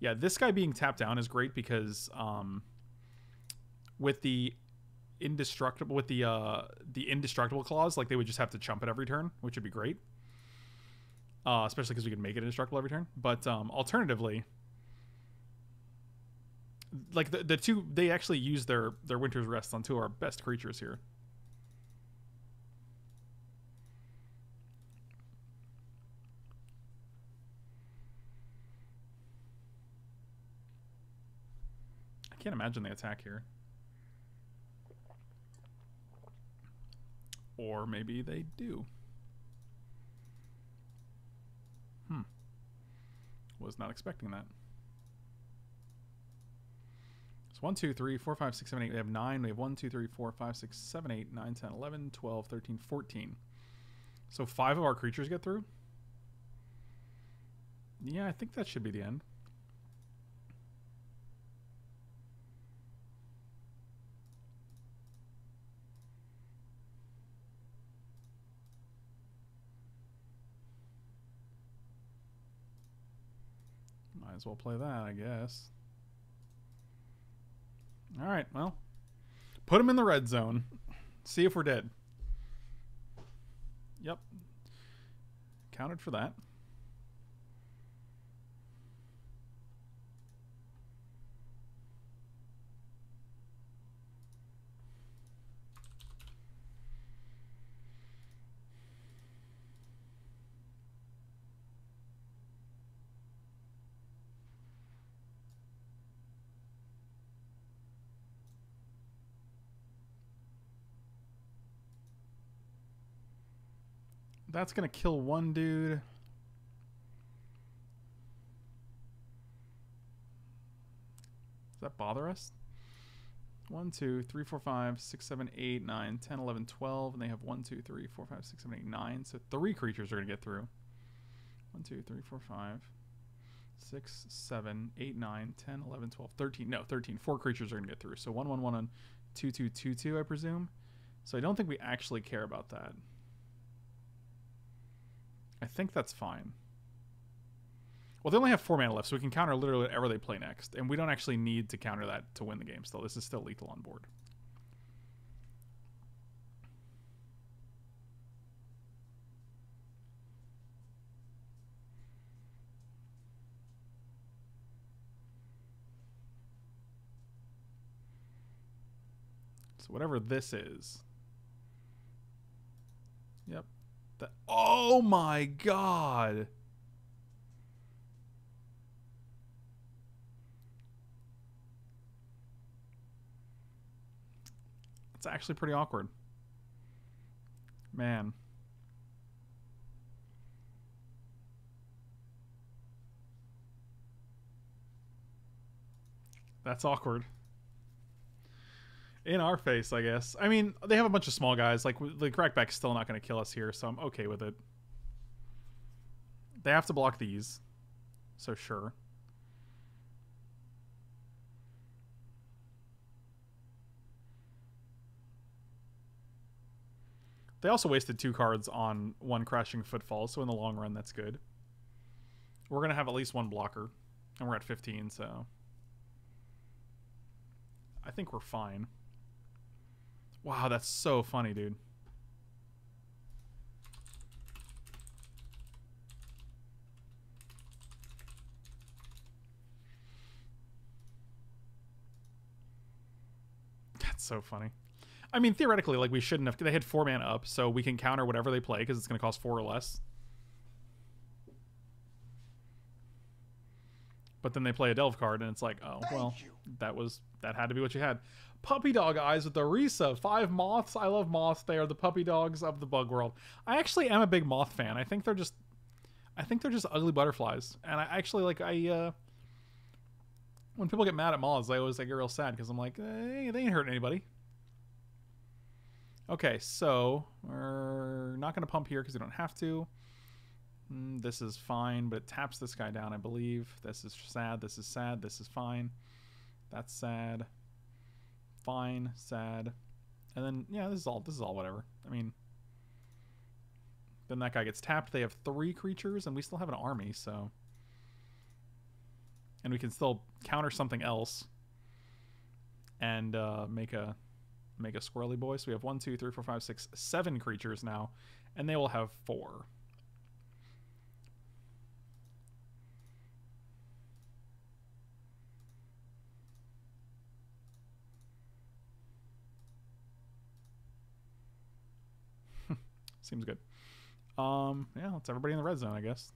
Yeah, this guy being tapped down is great because um, with the indestructible with the uh, the indestructible clause, like they would just have to chump it every turn, which would be great. Uh, especially because we could make it indestructible every turn. But um, alternatively, like the, the two, they actually use their their Winter's Rest on two of our best creatures here. Can't imagine they attack here. Or maybe they do. Hmm. Was not expecting that. So 1, 2, 3, 4, 5, 6, 7, 8. We have 9. We have 1, 2, 3, 4, 5, 6, 7, 8, 9, 10, 11, 12, 13, 14. So 5 of our creatures get through? Yeah, I think that should be the end. As well play that, I guess. All right, well, put him in the red zone. See if we're dead. Yep. Counted for that. That's gonna kill one dude. Does that bother us? 1, 2, 3, 4, 5, 6, 7, 8, 9, 10, 11, 12. And they have 1, 2, 3, 4, 5, 6, 7, 8, 9. So three creatures are going to get through. 1, 2, 3, 4, 5, 6, 7, 8, 9, 10, 11, 12, 13. No, 13. Four creatures are going to get through. So 1, 1, 1, on 2, 2, 2, 2, I presume. So I don't think we actually care about that. I think that's fine. Well, they only have four mana left, so we can counter literally whatever they play next. And we don't actually need to counter that to win the game still. This is still lethal on board. So whatever this is. Yep. That, oh my god! It's actually pretty awkward. Man. That's awkward. In our face, I guess. I mean, they have a bunch of small guys. Like, the crackback's still not going to kill us here, so I'm okay with it. They have to block these. So, sure. They also wasted two cards on one Crashing Footfall, so in the long run, that's good. We're going to have at least one blocker, and we're at 15, so... I think we're fine. Wow, that's so funny, dude. That's so funny. I mean, theoretically, like we shouldn't have. They had four mana up, so we can counter whatever they play because it's going to cost four or less. But then they play a delve card, and it's like, oh well, that was that had to be what you had. Puppy dog eyes with the Risa. Five moths. I love moths. They are the puppy dogs of the bug world. I actually am a big moth fan. I think they're just, I think they're just ugly butterflies, and I actually like I. uh when people get mad at moths, I always like get real sad because I'm like, they ain't hurting anybody. Okay, so we're not going to pump here because we don't have to. Mm, this is fine, but it taps this guy down, I believe. This is sad. This is sad. This is fine. That's sad. Fine. Sad. And then, yeah, this is all, this is all whatever. I mean, then that guy gets tapped. They have three creatures, and we still have an army, so... And we can still counter something else and uh, make a make a squirrely boy. So we have one, two, three, four, five, six, seven creatures now, and they will have four. Seems good. Um, yeah, it's everybody in the red zone, I guess.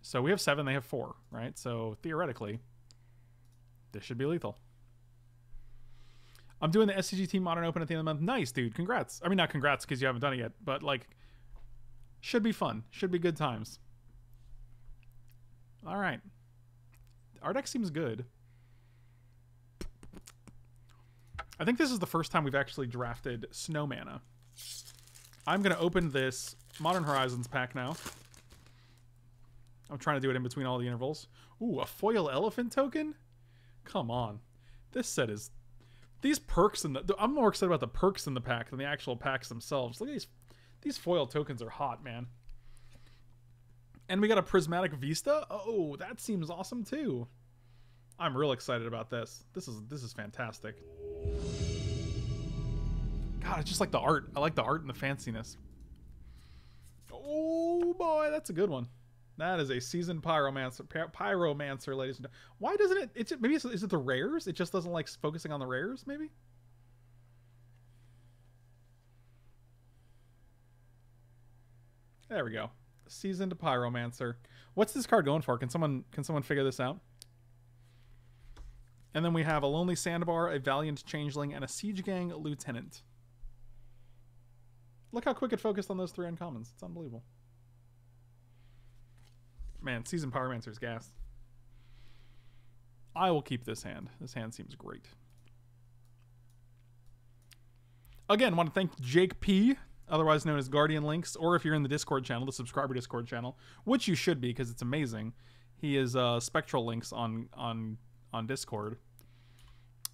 So we have seven, they have four, right? So theoretically, this should be lethal. I'm doing the SCG Team Modern Open at the end of the month. Nice, dude. Congrats. I mean, not congrats because you haven't done it yet, but like, should be fun. Should be good times. All right. Our deck seems good. I think this is the first time we've actually drafted Snow Mana. I'm going to open this Modern Horizons pack now. I'm trying to do it in between all the intervals. Ooh, a foil elephant token? Come on. This set is these perks in the I'm more excited about the perks in the pack than the actual packs themselves. Look at these these foil tokens are hot, man. And we got a prismatic vista. Oh, that seems awesome too. I'm real excited about this. This is this is fantastic. God, it's just like the art. I like the art and the fanciness. Oh boy, that's a good one. That is a seasoned pyromancer, pyromancer, ladies and gentlemen. Why doesn't it? It's maybe it's, is it the rares? It just doesn't like focusing on the rares, maybe. There we go. Seasoned pyromancer. What's this card going for? Can someone can someone figure this out? And then we have a lonely sandbar, a valiant changeling, and a siege gang lieutenant. Look how quick it focused on those three uncommons. It's unbelievable. Man, Seasoned Pyromancer's gas. I will keep this hand. This hand seems great. Again, want to thank Jake P, otherwise known as Guardian Lynx, or if you're in the Discord channel, the subscriber Discord channel, which you should be because it's amazing. He is uh, Spectral Lynx on on on Discord.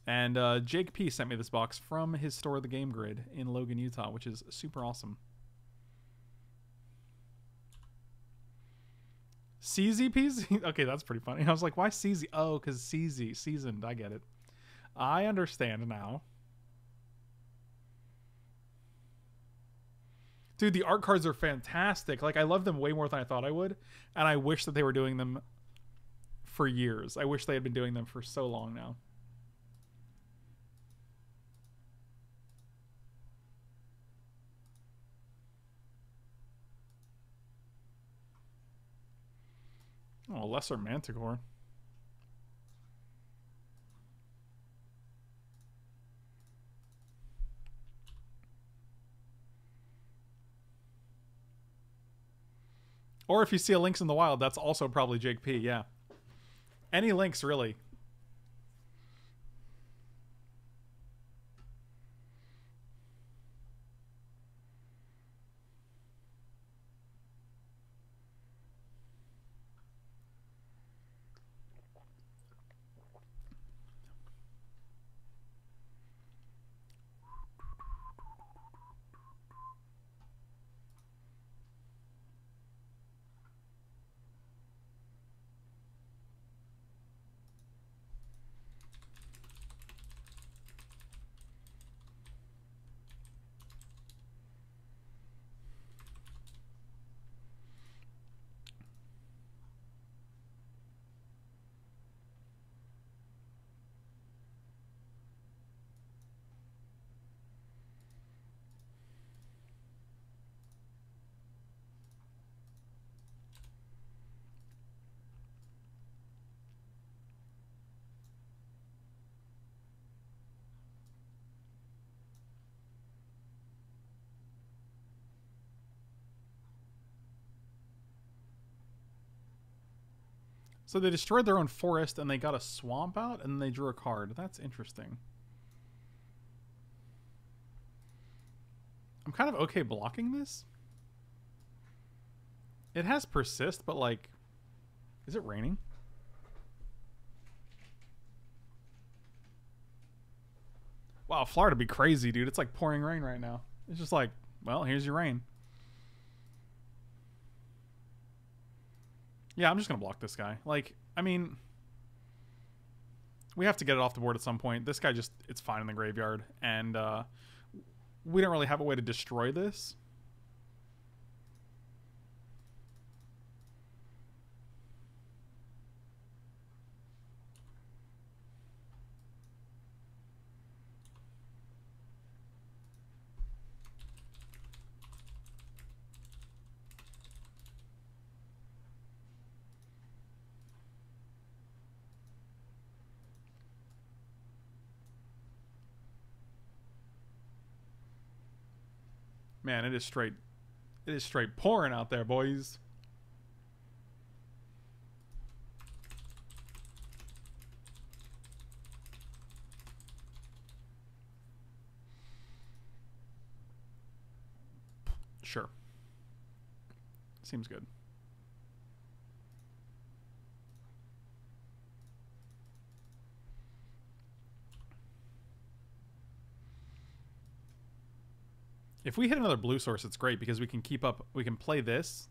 And uh, Jake P sent me this box from his store, The Game Grid, in Logan, Utah, which is super awesome. CZPs? okay, that's pretty funny. I was like, why CZ? Oh, because CZ, seasoned. I get it. I understand now. Dude, the art cards are fantastic. Like, I love them way more than I thought I would. And I wish that they were doing them for years. I wish they had been doing them for so long now. Oh, lesser Masticore. Or if you see a Lynx in the wild, that's also probably Jake P. Yeah. Any Lynx, really. So they destroyed their own forest and they got a swamp out and they drew a card. That's interesting. I'm kind of okay blocking this. It has persist, but like, is it raining? Wow, Florida be crazy, dude. It's like pouring rain right now. It's just like, well, here's your rain. Yeah, I'm just to block this guy. Like, I mean, we have to get it off the board at some point. This guy just, it's fine in the graveyard. And uh, we don't really have a way to destroy this. Man, it is straight it is straight pouring out there, boys. Sure. Seems good. If we hit another blue source, it's great because we can keep up. We can play this.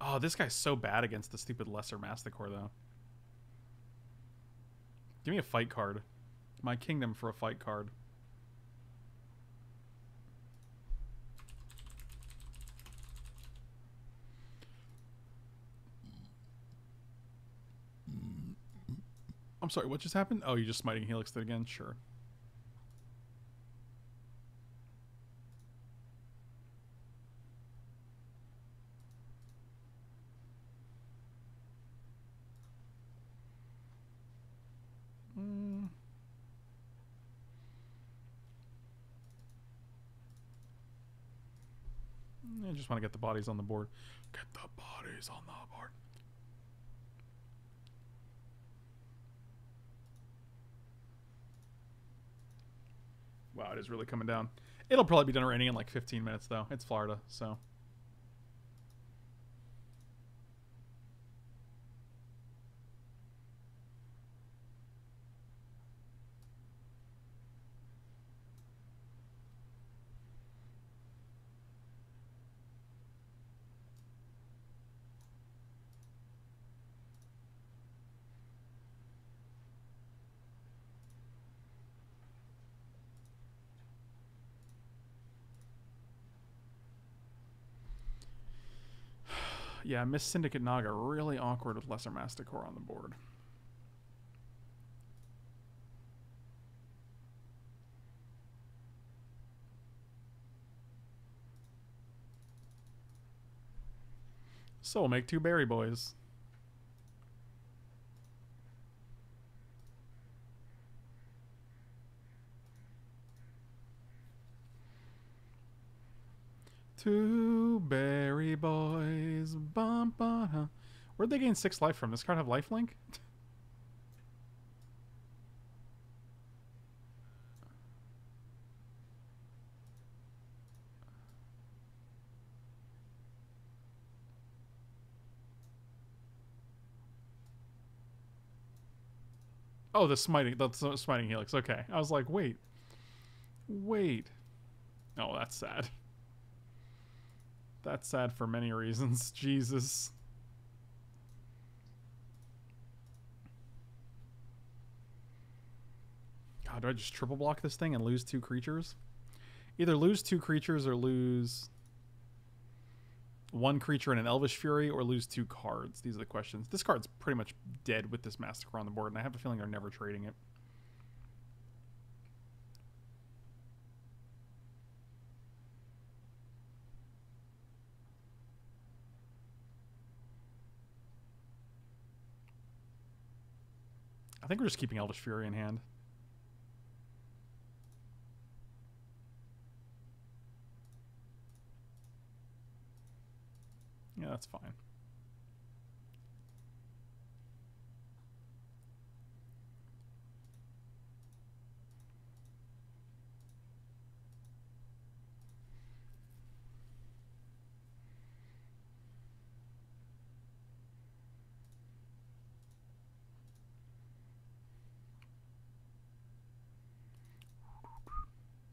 Oh, this guy's so bad against the stupid lesser Masticore, though. Give me a fight card. My kingdom for a fight card. I'm sorry, what just happened? Oh, you just smiting Helix again? Sure. I just want to get the bodies on the board. Get the bodies on the board. Wow, it is really coming down. It'll probably be done raining in like 15 minutes, though. It's Florida, so. Yeah, Mist Syndicate Naga really awkward with Lesser Masticore on the board. So we'll make two berry boys. Two berry boys. Bum, ba, Where'd they gain six life from? Does this card have life link? Oh, the smiting, the smiting helix. Okay, I was like, wait, wait. Oh, that's sad. That's sad for many reasons. Jesus. God, do I just triple block this thing and lose two creatures? Either lose two creatures or lose one creature and an Elvish Fury or lose two cards. These are the questions. This card's pretty much dead with this Masticore on the board, and I have a feeling they're never trading it. I think we're just keeping Elvish Fury in hand. Yeah, that's fine.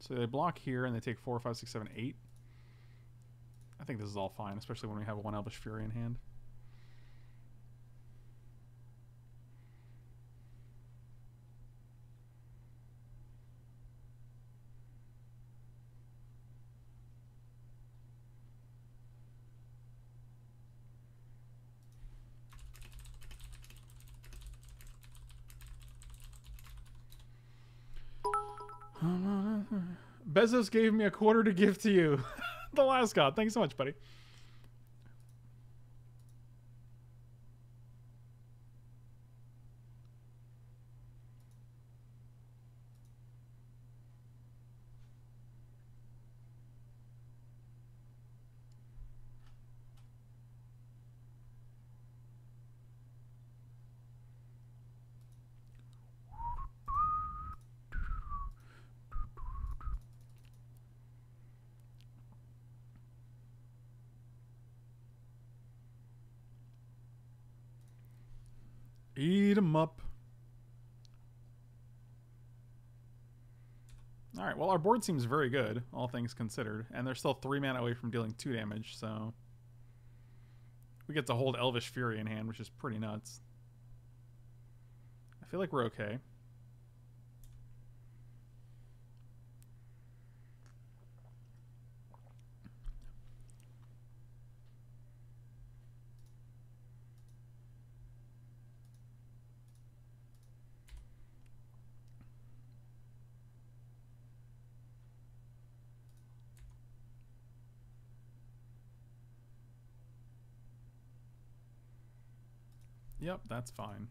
So they block here and they take four, five, six, seven, eight. I think this is all fine, especially when we have one Elvish Fury in hand. Bezos gave me a quarter to give to you. the last god. Thanks so much, buddy. Eat them up. Alright, well our board seems very good, all things considered. And they're still three mana away from dealing two damage, so... We get to hold Elvish Fury in hand, which is pretty nuts. I feel like we're okay. Yep, that's fine.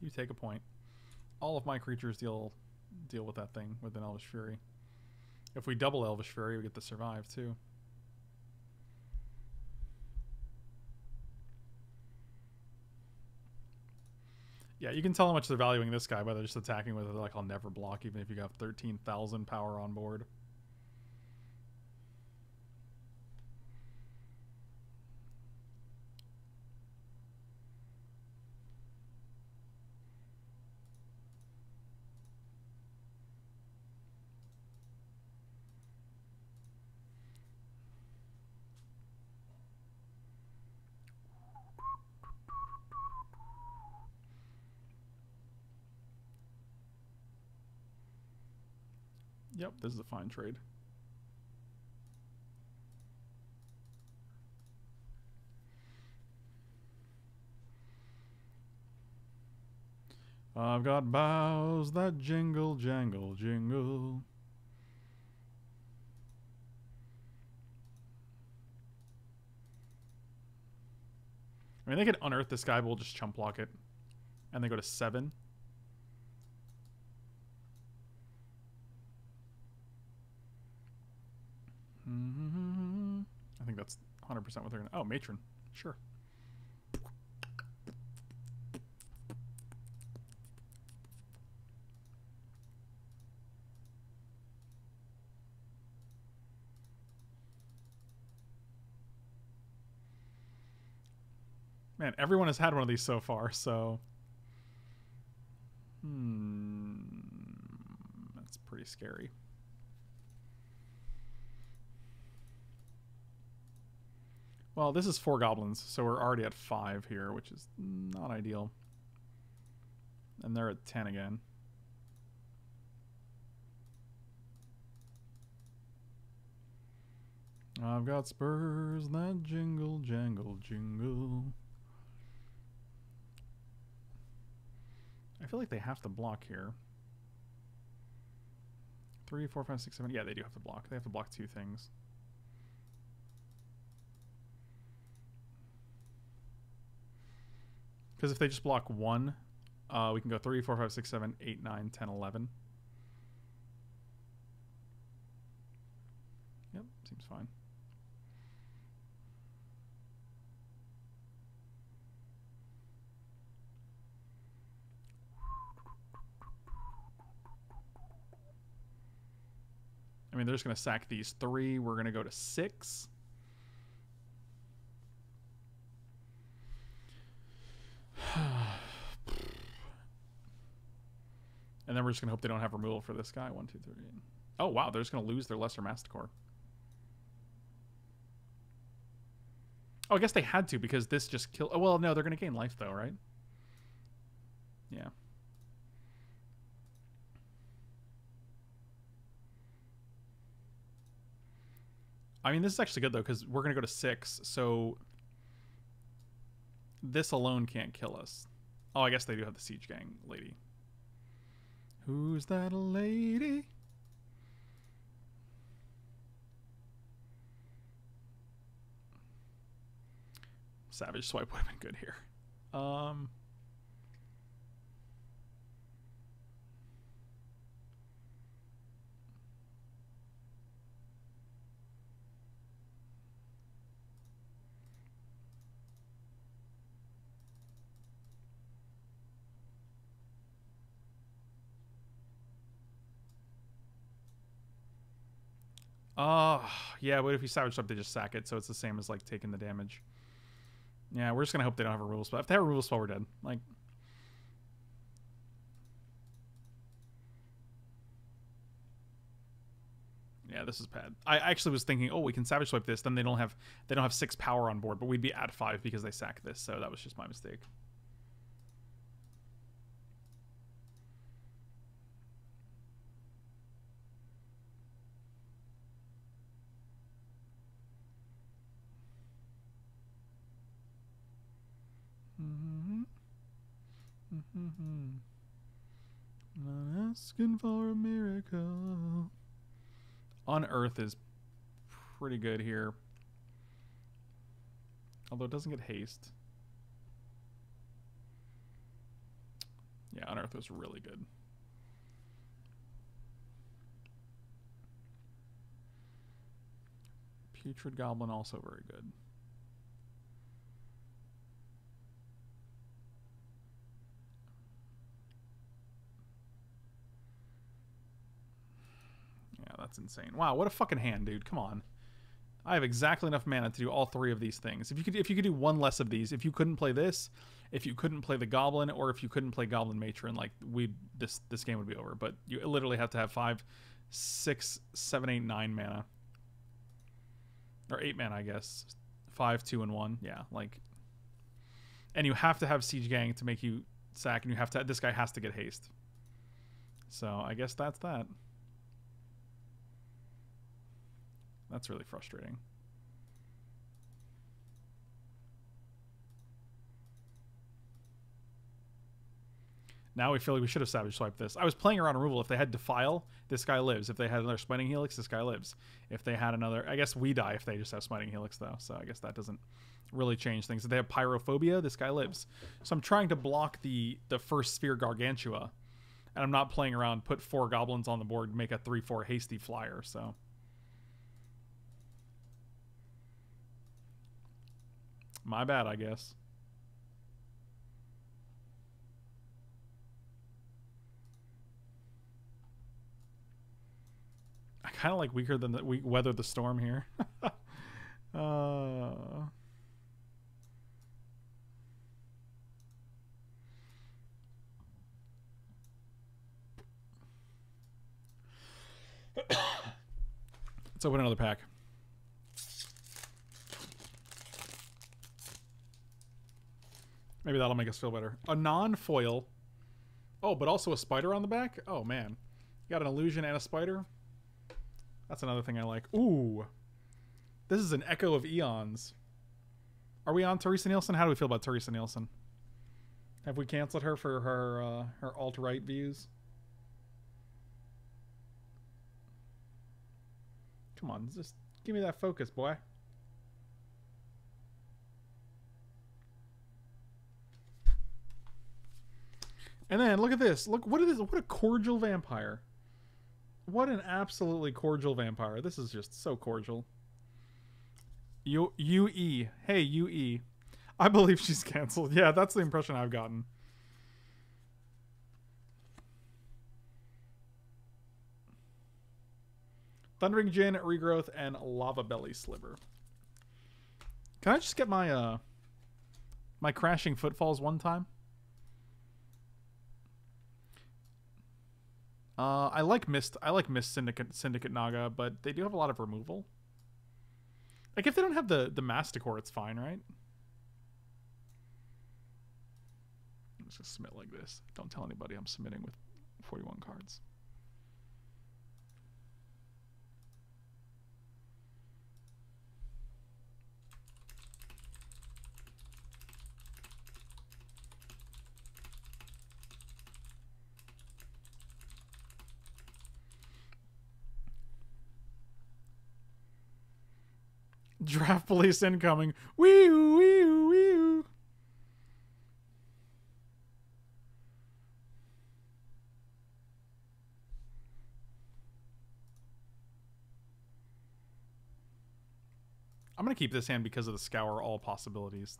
You take a point. All of my creatures deal deal with that thing with an Elvish Fury. If we double Elvish Fury, we get to survive too. Yeah, you can tell how much they're valuing this guy by they're just attacking with it. Like, I'll never block, even if you got 13,000 power on board. This is a fine trade. I've got bows that jingle, jangle, jingle. I mean, they could unearth this guy, but we'll just chump block it. And they go to seven. Mm-hmm. I think that's 100% what they're going to... Oh, Matron. Sure. Man, everyone has had one of these so far, so... Hmm... That's pretty scary. Well, this is four goblins, so we're already at five here, which is not ideal. And they're at ten again. I've got spurs that jingle, jangle, jingle. I feel like they have to block here. Three, four, five, six, seven. Yeah, they do have to block. They have to block two things. Because if they just block one, uh, we can go 3, 4, 5, 6, 7, 8, 9, 10, 11. Yep, seems fine. I mean, they're just going to sack these three. We're going to go to six. and then we're just going to hope they don't have removal for this guy. One, two, three. Oh, wow. They're just going to lose their Lesser Masticore. Oh, I guess they had to because this just killed... Oh, well, no. They're going to gain life, though, right? Yeah. I mean, this is actually good, though, because we're going to go to six, so this alone can't kill us. Oh, I guess they do have the Siege Gang lady. Who's that lady? Savage Swipe would have been good here. Um... Oh, yeah, but if you Savage Swipe, they just sack it, so it's the same as, like, taking the damage. Yeah, we're just gonna hope they don't have a rule spell. If they have a rule spell, we're dead. Like... Yeah, this is bad. I actually was thinking, oh, we can Savage Swipe this, then they don't have they don't have six power on board, but we'd be at five because they sack this, so that was just my mistake. Mm-hmm. Mm-hmm. Not asking for a miracle. Unearth is pretty good here. Although it doesn't get haste. Yeah, Unearth was really good. Putrid Goblin also very good. That's insane. Wow, what a fucking hand, dude. Come on. I have exactly enough mana to do all three of these things. If you could if you could do one less of these, if you couldn't play this, if you couldn't play the goblin, or if you couldn't play goblin matron, like we this this game would be over. But you literally have to have five, six, seven, eight, nine mana. Or eight mana, I guess. Five, two, and one. Yeah, like and you have to have siege gang to make you sack, and you have to this guy has to get haste. So I guess that's that. That's really frustrating. Now we feel like we should have Savage Swiped this. I was playing around removal. If they had Defile, this guy lives. If they had another Smiting Helix, this guy lives. If they had another... I guess we die if they just have Smiting Helix, though. So I guess that doesn't really change things. If they have Pyrophobia, this guy lives. So I'm trying to block the, the first Sphere Gargantua. And I'm not playing around, put four Goblins on the board, make a 3-4 Hasty Flyer, so... My bad, I guess. I kind of like weaker than the we weather the storm here. uh... Let's open another pack. Maybe that'll make us feel better. A non-foil. Oh, but also a spider on the back? Oh, man. Got an illusion and a spider? That's another thing I like. Ooh. This is an echo of eons. Are we on Teresa Nielsen? How do we feel about Teresa Nielsen? Have we canceled her for her uh, her alt-right views? Come on, just give me that focus, boy. And then look at this. Look what is what a cordial vampire. What an absolutely cordial vampire. This is just so cordial. U UE. Hey UE. I believe she's canceled. Yeah, that's the impression I've gotten. Thundering Djinn, Regrowth, and Lavabelly Sliver. Can I just get my uh my crashing footfalls one time? Uh, I like Mist. I like Mist Syndicate Syndicate Naga, but they do have a lot of removal. Like if they don't have the the Masticore, it's fine, right? Let's just submit like this. Don't tell anybody I'm submitting with 41 cards. Draft police incoming. Wee wee wee. I'm going to keep this hand because of the scour all possibilities.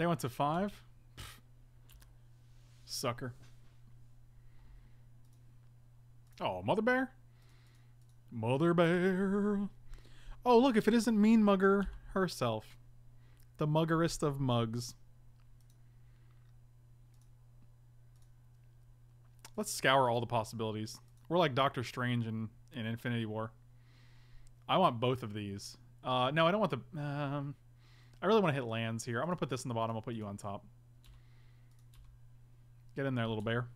They went to five? Sucker. Oh, Mother Bear? Mother Bear. Oh, look, if it isn't Mean Mugger herself. The muggerest of mugs. Let's scour all the possibilities. We're like Doctor Strange in, in Infinity War. I want both of these. Uh, no, I don't want the... Um, I really want to hit lands here. I'm going to put this in the bottom. I'll put you on top. Get in there, little bear.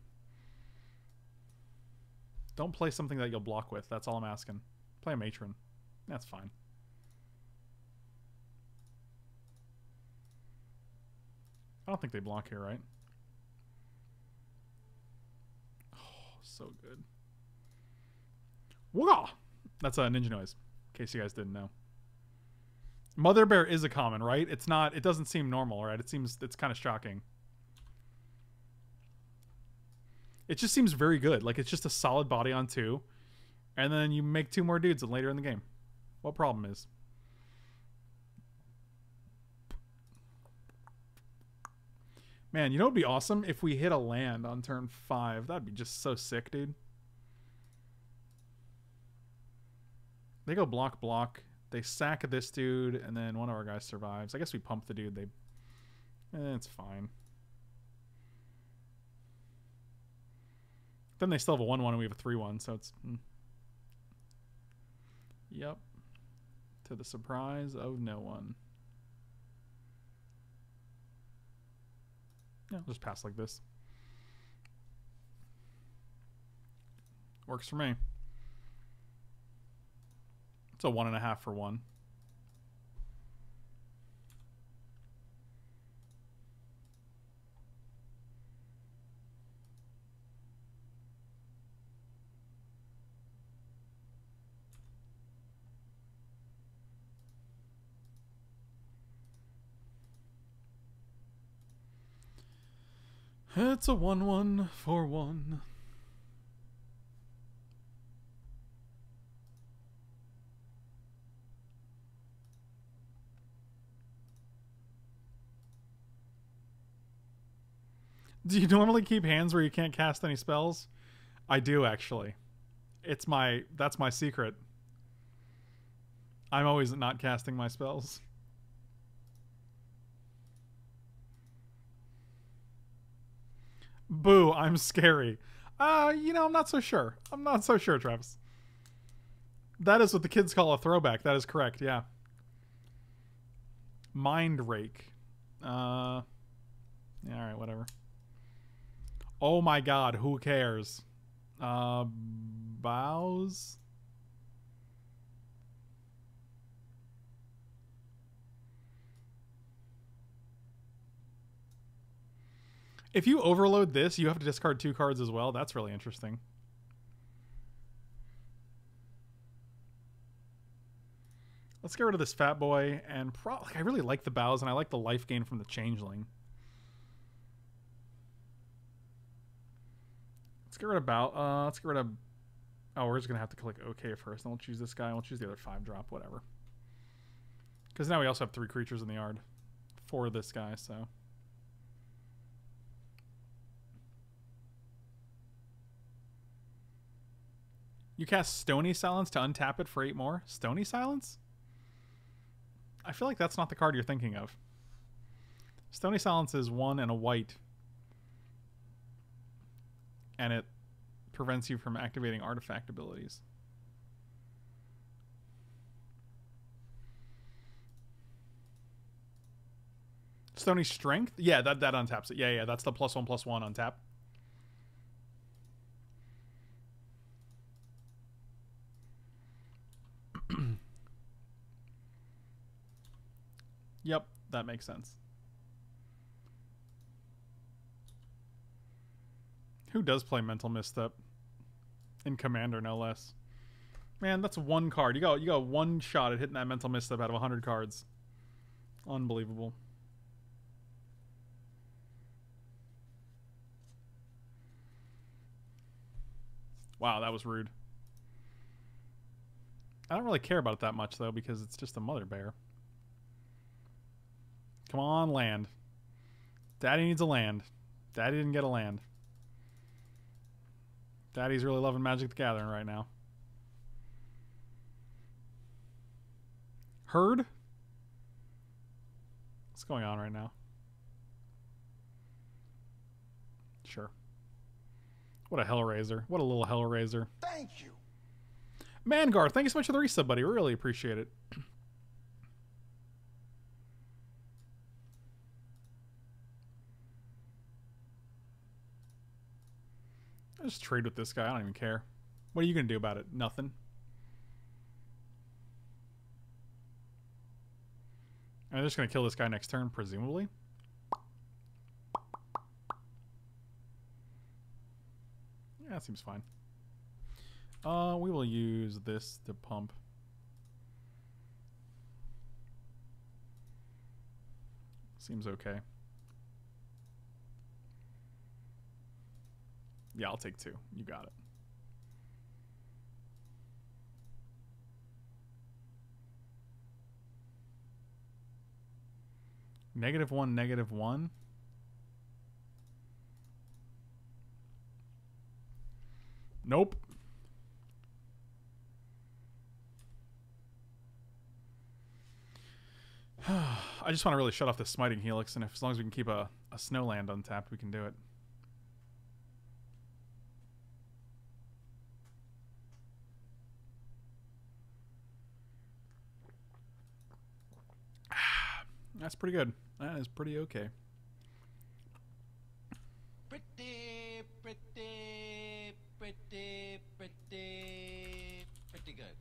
Don't play something that you'll block with. That's all I'm asking. Play a matron. That's fine. I don't think they block here, right? Oh, so good. Wah! That's a ninja noise, in case you guys didn't know. Mother bear is a common, right? It's not. It doesn't seem normal, right? It seems it's kind of shocking. It just seems very good. Like it's just a solid body on two, and then you make two more dudes and later in the game. What problem is? Man, you know it'd be awesome if we hit a land on turn five. That'd be just so sick, dude. They go block block they sack this dude, and then one of our guys survives. I guess we pump the dude. They, eh, it's fine. Then they still have a one one, and we have a three one. So it's, mm. yep. To the surprise of no one. Yeah, I'll just pass like this. Works for me. A one and a half for one. It's a one one for one. Do you normally keep hands where you can't cast any spells? I do actually. It's my that's my secret. I'm always not casting my spells. Boo, I'm scary. Uh, you know, I'm not so sure. I'm not so sure, Travis. That is what the kids call a throwback. That is correct, yeah. Mind Rake. Uh, yeah, alright, whatever. Oh my god, who cares? Uh, bows? If you overload this, you have to discard two cards as well. That's really interesting. Let's get rid of this fat boy, and pro like, I really like the bows, and I like the life gain from the changeling. Get rid of. Uh, let's get rid of. Oh, we're just gonna have to click OK first, and we'll choose this guy. and We'll choose the other five drop, whatever. Because now we also have three creatures in the yard for this guy, so. You cast Stony Silence to untap it for eight more? Stony Silence? I feel like that's not the card you're thinking of. Stony Silence is one and a white. And it prevents you from activating artifact abilities. Stony Strength? Yeah, that, that untaps it. Yeah, yeah, that's the plus one, plus one untap. Yep, that makes sense. Who does play Mental Misstep? In Commander, no less. Man, that's one card. You got you got one shot at hitting that Mental Misstep out of 100 cards. Unbelievable. Wow, that was rude. I don't really care about it that much, though, because it's just a mother bear. Come on, land. Daddy needs a land. Daddy didn't get a land. Daddy's really loving Magic the Gathering right now. Herd? What's going on right now? Sure. What a Hellraiser. What a little Hellraiser. Thank you. Mangar, thank you so much for the resub, buddy. Really appreciate it. I just trade with this guy. I don't even care. What are you going to do about it? Nothing. I'm just going to kill this guy next turn, presumably. Yeah, that seems fine. Uh, we will use this to pump. Seems okay. Yeah, I'll take two. You got it. Negative one, negative one. Nope. I just want to really shut off the smiting helix, and if, as long as we can keep a, a snowland untapped, we can do it. That's pretty good. That is pretty okay. Pretty, pretty, pretty, pretty, pretty good.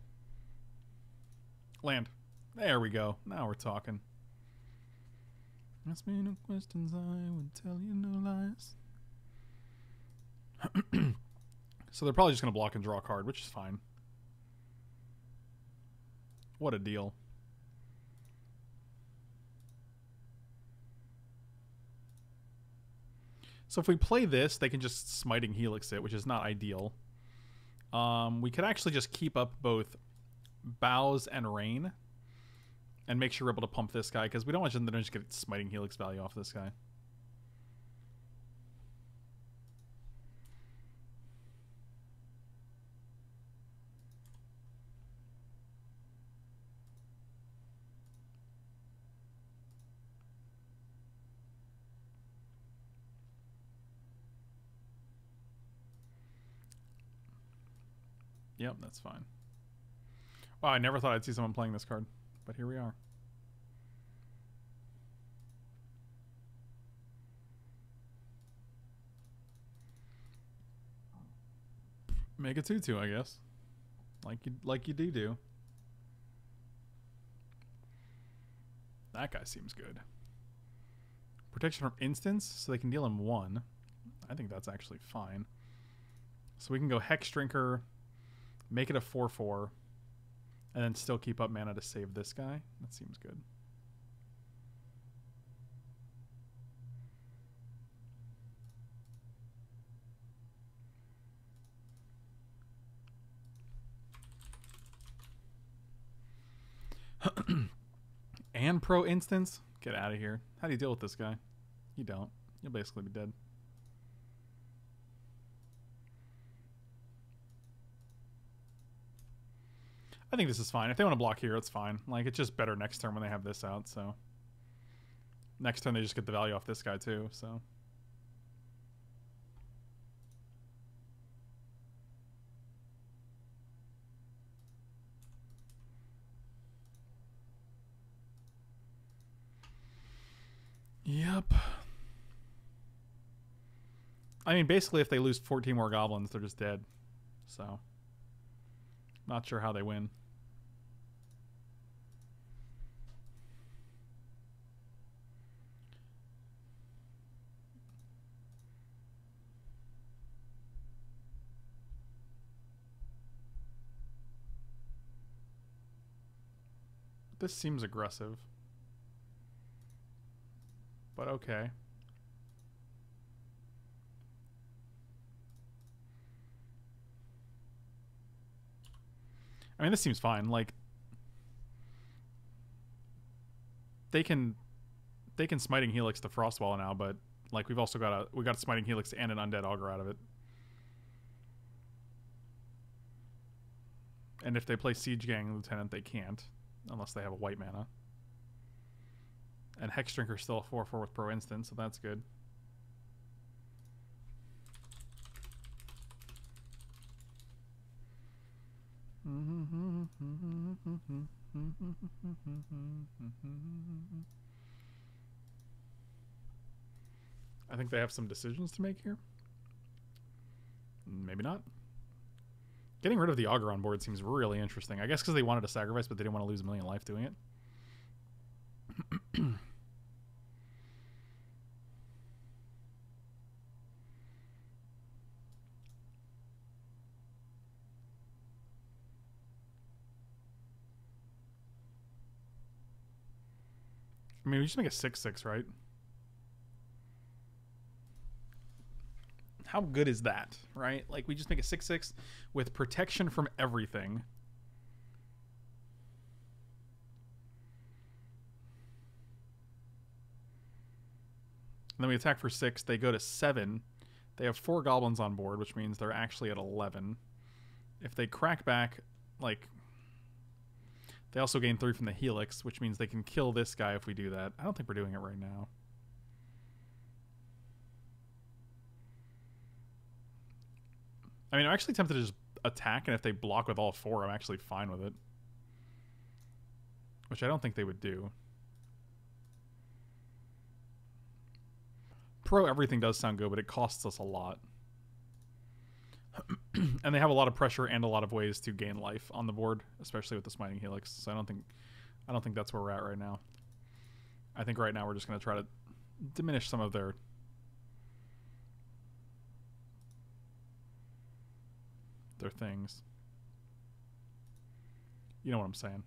Land. There we go. Now we're talking. Ask me no questions, I would tell you no lies. so they're probably just going to block and draw a card, which is fine. What a deal. So if we play this, they can just smiting helix it, which is not ideal. Um, we could actually just keep up both bows and rain and make sure we're able to pump this guy because we don't want them to just get smiting helix value off this guy. Yep, that's fine. Wow, I never thought I'd see someone playing this card, but here we are. Make a tutu, I guess. Like you like you do do. That guy seems good. Protection from instants, so they can deal him one. I think that's actually fine. So we can go Hexdrinker, make it a 4 4, and then still keep up mana to save this guy. That seems good. and pro instance? Get out of here. How do you deal with this guy? You don't. You'll basically be dead. I think this is fine. If they want to block here, it's fine. Like, it's just better next turn when they have this out, so. Next turn, they just get the value off this guy, too, so. Yep. I mean, basically, if they lose 14 more goblins, they're just dead. So, not sure how they win. This seems aggressive. But okay. I mean, this seems fine. Like, they can, they can smiting helix the Frostwalk now, but like we've also got a we got a smiting helix and an undead Augur out of it. And if they play siege gang lieutenant, they can't unless they have a white mana. And Hexdrinker's still a 4 4 with Pro Instant, so that's good. I think they have some decisions to make here. Maybe not. Getting rid of the Augur on board seems really interesting. I guess because they wanted to sacrifice, but they didn't want to lose a million life doing it. I mean, we just make a 6-6, right? How good is that, right? Like, we just make a 6-6 with protection from everything. And then we attack for 6. They go to 7. They have four goblins on board, which means they're actually at 11. If they crack back, like. They also gain three from the helix, which means they can kill this guy if we do that. I don't think we're doing it right now. I mean, I'm actually tempted to just attack, and if they block with all four, I'm actually fine with it. Which I don't think they would do. Pro everything does sound good, but it costs us a lot. and they have a lot of pressure and a lot of ways to gain life on the board, especially with the smiting helix. So I don't think I don't think that's where we're at right now. I think right now we're just going to try to diminish some of their their things. You know what I'm saying.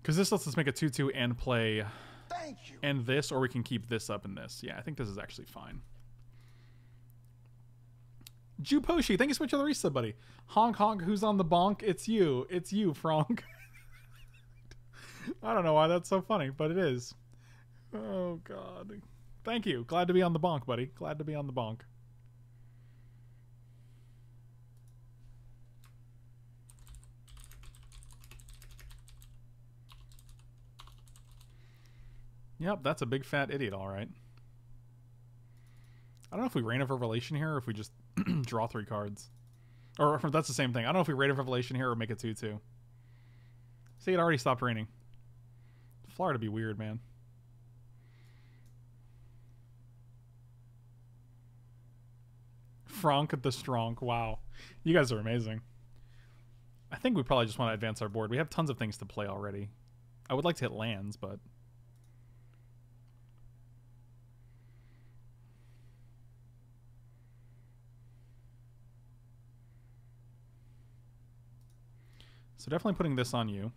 Because this lets us make a 2-2 and play Thank you. and this, or we can keep this up in this. Yeah, I think this is actually fine. Juposhi, thank you so much for the resub, buddy. Honk honk, who's on the bonk? It's you. It's you, Frank. I don't know why that's so funny, but it is. Oh god. Thank you. Glad to be on the bonk, buddy. Glad to be on the bonk. Yep, that's a big fat idiot, all right. I don't know if we Rain of Revelation here or if we just draw three cards. Or that's the same thing. I don't know if we Rain of Revelation here or make it 2 2. See, it already stopped raining. Florida be weird, man. Frank the Strong. Wow. You guys are amazing. I think we probably just want to advance our board. We have tons of things to play already. I would like to hit lands, but So definitely putting this on you.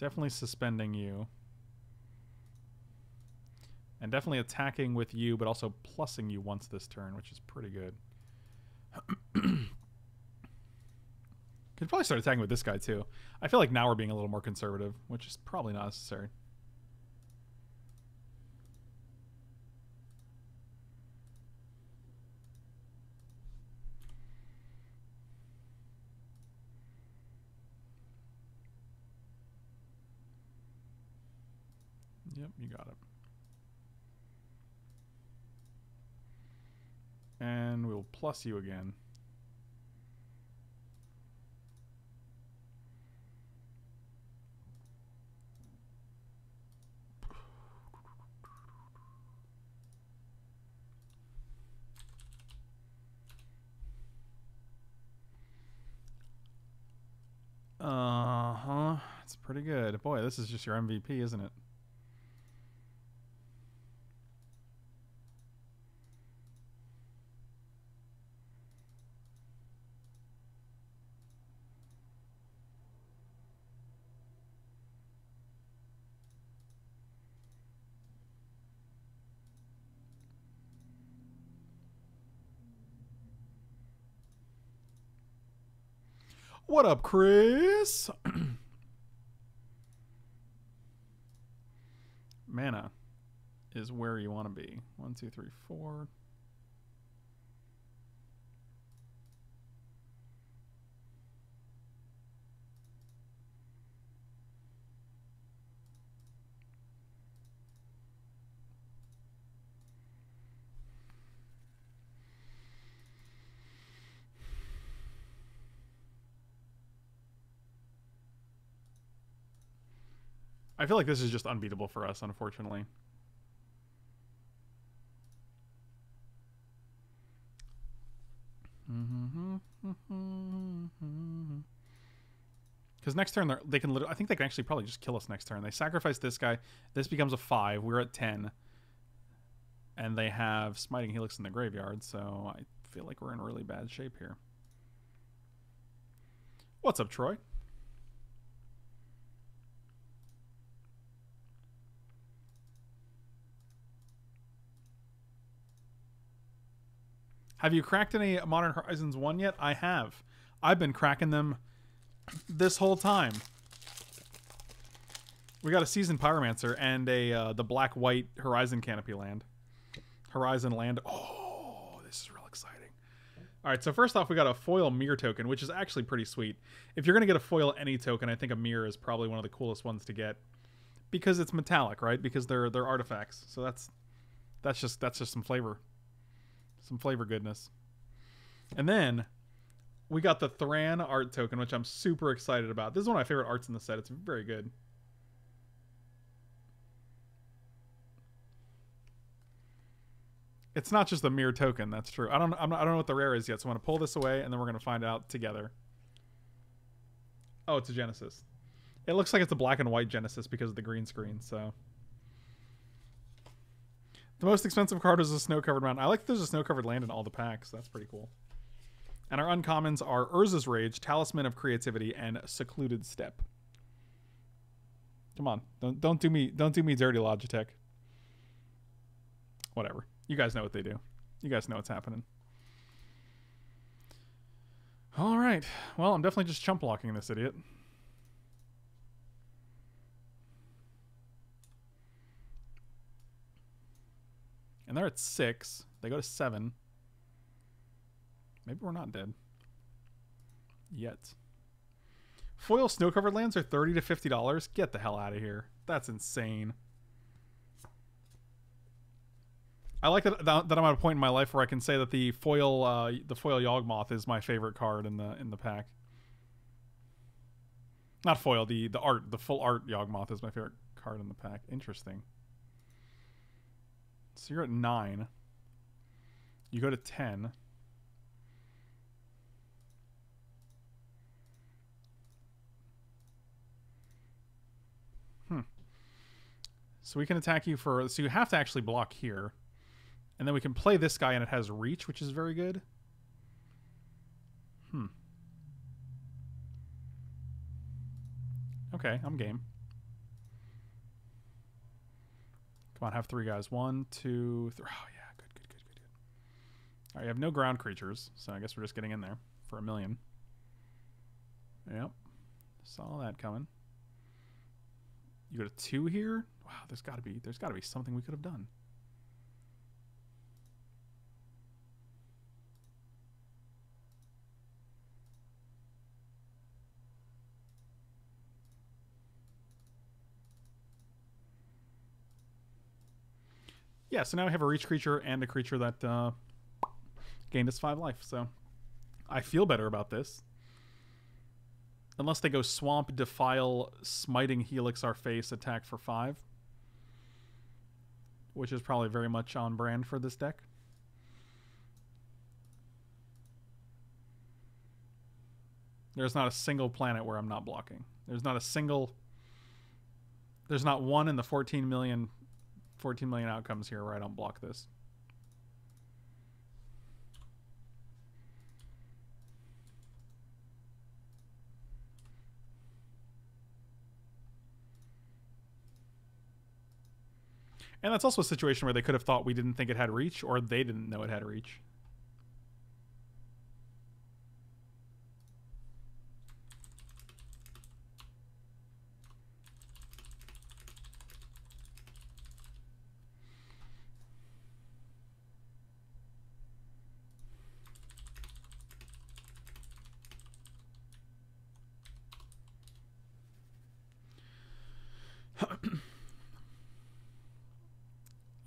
Definitely suspending you. And definitely attacking with you, but also plussing you once this turn, which is pretty good. Could probably start attacking with this guy too. I feel like now we're being a little more conservative, which is probably not necessary. Yep, you got it. And we'll plus you again. Uh huh. It's pretty good. Boy, this is just your MVP, isn't it? What up, Chris? Mana is where you want to be. One, two, three, four. I feel like this is just unbeatable for us, unfortunately. Mm-hmm. Mm-hmm. Mm-hmm. Because next turn they can. literally, I think they can actually probably just kill us next turn. They sacrifice this guy. This becomes a five. We're at ten, and they have smiting helix in the graveyard. So I feel like we're in really bad shape here. What's up, Troy? Have you cracked any Modern Horizons 1 yet? I have. I've been cracking them this whole time. We got a seasoned pyromancer and a uh, the black white Horizon canopy land. Horizon land. Oh, this is real exciting. All right, so first off, we got a foil mirror token, which is actually pretty sweet. If you're gonna get a foil any token, I think a mirror is probably one of the coolest ones to get because it's metallic, right? Because they're they're artifacts. So that's that's just that's just some flavor, some flavor goodness. And then we got the Thran art token, which I'm super excited about. This is one of my favorite arts in the set. It's very good. It's not just a mere token. That's true. I don't. I'm not, I don't know what the rare is yet. So I'm gonna pull this away, and then we're gonna find out together. Oh, it's a Genesis. It looks like it's a black and white Genesis because of the green screen. So the most expensive card is a snow-covered mountain. I like that there's a snow-covered land in all the packs. That's pretty cool. And our uncommons are Urza's Rage, Talisman of Creativity, and Secluded Steppe. Come on, don't don't do me don't do me dirty, Logitech. Whatever. You guys know what they do. You guys know what's happening. All right. Well, I'm definitely just chump blocking this idiot. And they're at six. They go to seven. Maybe we're not dead. Yet. Foil snow covered lands are 30 to $50. Get the hell out of here. That's insane. I like that, that, that I'm at a point in my life where I can say that the foil uh, the foil Yawgmoth is my favorite card in the in the pack. Not foil, the the art, the full art Yawgmoth is my favorite card in the pack. Interesting. So you're at nine. You go to ten. Hmm. So we can attack you for. So you have to actually block here. And then we can play this guy and it has reach, which is very good. Hmm. Okay, I'm game. Come on, have three guys. One, two, three. Oh, yeah. Good, good, good, good, good. All right, you have no ground creatures, so I guess we're just getting in there for a million. Yep. Saw that coming. You go to two here? Wow, there's gotta be there's gotta be something we could have done. Yeah, so now we have a reach creature and a creature that uh, gained us five life. So I feel better about this. Unless they go Swamp, Defile, Smiting Helix our face, attack for five. Which is probably very much on brand for this deck. There's not a single planet where I'm not blocking. There's not a single... There's not one in the 14 million 14 million outcomes here where I don't block this. And that's also a situation where they could have thought we didn't think it had reach, or they didn't know it had reach.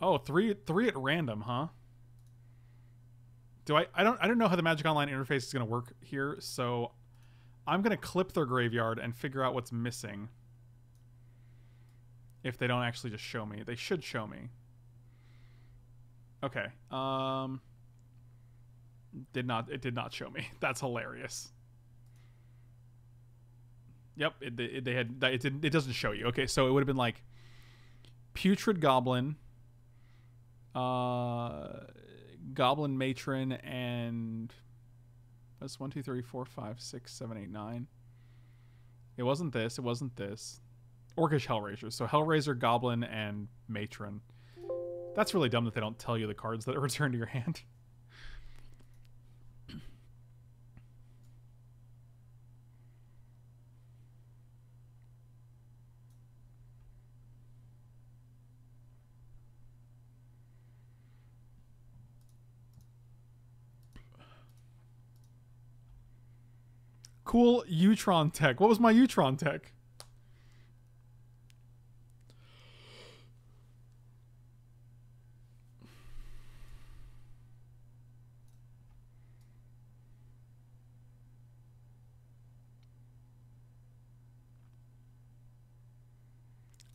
Oh, three three at random, huh? Do I I don't I don't know how the Magic Online interface is going to work here, so I'm going to clip their graveyard and figure out what's missing. If they don't actually just show me. They should show me. Okay. Um did not it did not show me. That's hilarious. Yep, it, it, they had it didn't it doesn't show you. Okay, so it would have been like Putrid Goblin, uh, Goblin Matron, and that's one, two, three, four, five, six, seven, eight, nine. It wasn't this. It wasn't this. Orcish Hellraiser. So Hellraiser, Goblin, and Matron. That's really dumb that they don't tell you the cards that are returned to your hand. Cool Utron tech. What was my Utron tech?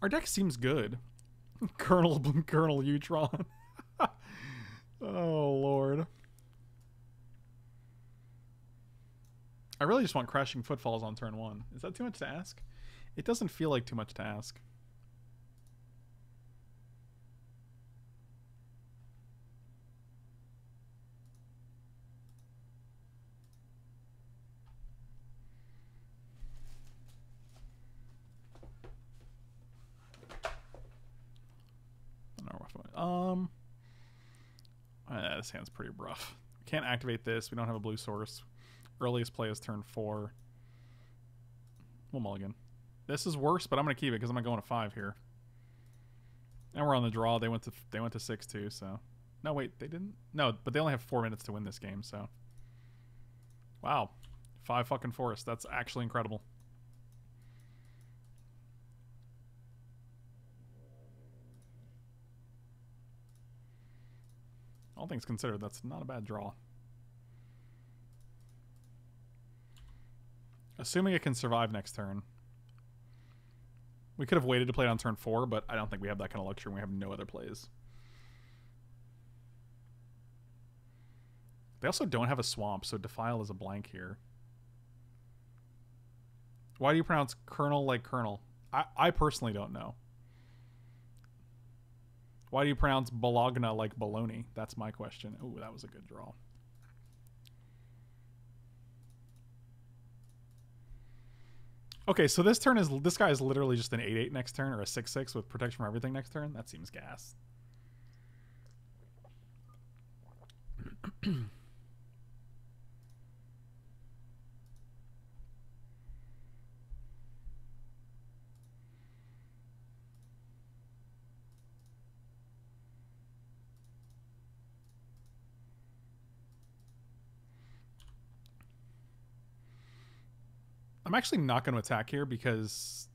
Our deck seems good. Colonel Colonel Utron. oh lord. I really just want crashing footfalls on turn one. Is that too much to ask? It doesn't feel like too much to ask. Um, uh, this hand's pretty rough. Can't activate this. We don't have a blue source. Earliest play is turn four. We'll mulligan. This is worse, but I'm gonna keep it because I'm going to five here. And we're on the draw. They went to they went to six too. So, no wait, they didn't. No, but they only have four minutes to win this game. So, wow, five fucking forests. That's actually incredible. All things considered, that's not a bad draw. Assuming it can survive next turn. We could have waited to play it on turn four, but I don't think we have that kind of luxury. We have no other plays. They also don't have a swamp, so Defile is a blank here. Why do you pronounce Colonel like Colonel? I, I personally don't know. Why do you pronounce Bologna like baloney? That's my question. Oh, that was a good draw. Okay, so this turn is this guy is literally just an 8-8 next turn or a 6-6 with protection from everything next turn. That seems gas. I'm actually not going to attack here because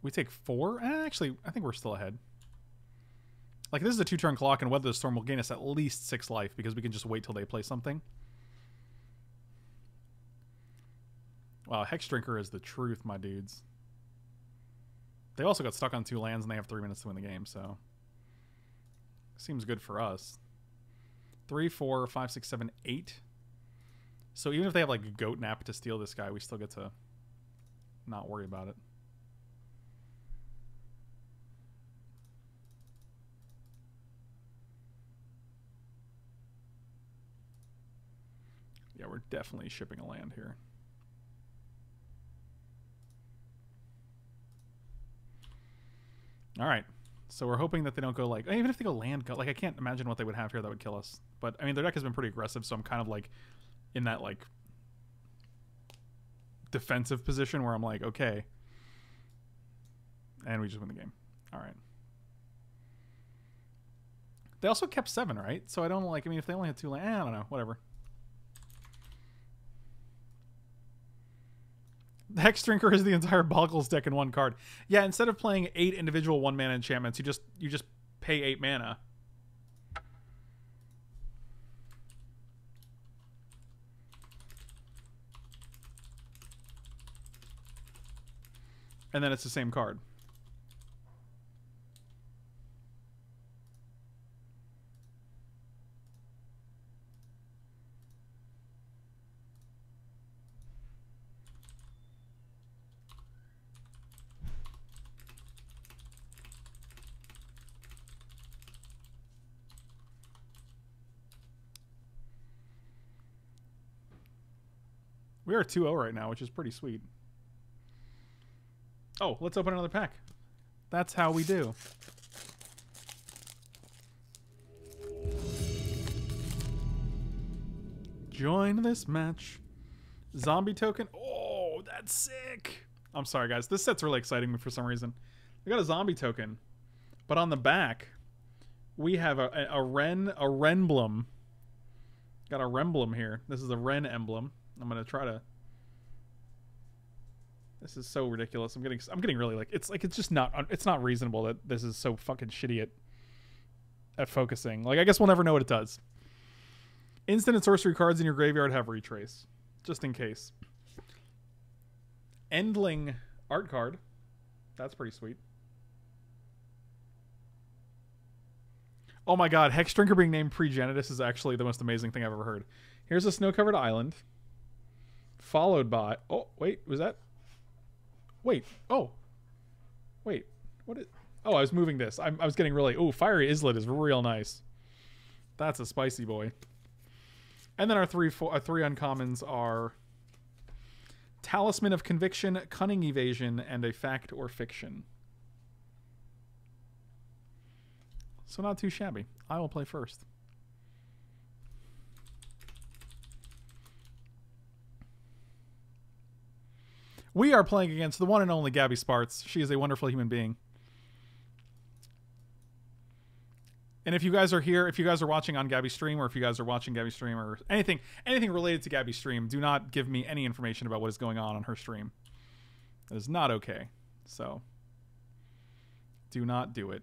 we take four. Eh, actually, I think we're still ahead. Like, this is a two-turn clock, and Weather the Storm will gain us at least six life because we can just wait till they play something. Wow, Hexdrinker is the truth, my dudes. They also got stuck on two lands, and they have three minutes to win the game, so... Seems good for us. Three, four, five, six, seven, eight. So even if they have like a Goatnap to steal this guy, we still get to not worry about it. Yeah, we're definitely shipping a land here. All right. So we're hoping that they don't go like even if they go land go like I can't imagine what they would have here that would kill us. But I mean their deck has been pretty aggressive, so I'm kind of like in that like defensive position where I'm like, okay. And we just win the game. All right. They also kept seven, right? So I don't like. I mean, if they only had two, eh, I don't know. Whatever. The Hexdrinker is the entire Boggles deck in one card. Yeah, instead of playing eight individual one mana enchantments, you just you just pay eight mana. And then it's the same card. We are 2-0 right now, which is pretty sweet. Oh, let's open another pack. That's how we do. Join this match. Zombie token. Oh, that's sick. I'm sorry, guys. This set's really exciting me for some reason. We got a zombie token. But on the back, we have a, a, a Wrenn, a Renblem. Got a Renblem here. This is a Wrenn emblem. I'm going to try to This is so ridiculous. I'm getting I'm getting really like it's like it's just not it's not reasonable that this is so fucking shitty at at focusing. Like I guess we'll never know what it does. Instant and sorcery cards in your graveyard have retrace, just in case. Endling art card. That's pretty sweet. Oh my god, Hexdrinker being named Progenitus is actually the most amazing thing I've ever heard. Here's a snow covered island. Followed by. Oh, wait, was that. Wait, oh. Wait, what is. Oh, I was moving this. I'm, I was getting really. Oh, Fiery Islet is real nice. That's a spicy boy. And then our three, four, our three uncommons are Talisman of Conviction, Cunning Evasion, and a Fact or Fiction. So not too shabby. I will play first. We are playing against the one and only Gabby Spartz. She is a wonderful human being. And if you guys are here, if you guys are watching on Gabby stream, or if you guys are watching Gabby stream, or anything, anything related to Gabby stream, do not give me any information about what is going on on her stream. That is not okay. So, do not do it.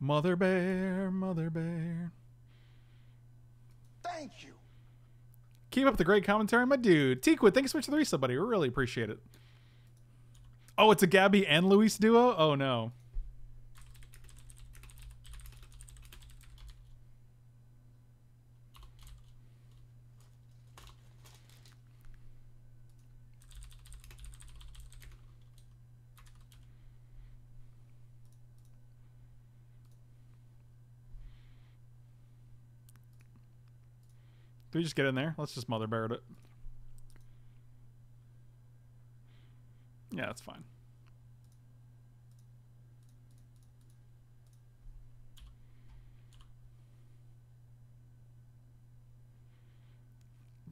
Mother bear, mother bear. Thank you. Keep up the great commentary, my dude. Teakwood, thanks so much for the resub, buddy. We really appreciate it. Oh, it's a Gabby and Luis duo? Oh, no. We just get in there? Let's just mother bear it. Yeah, that's fine.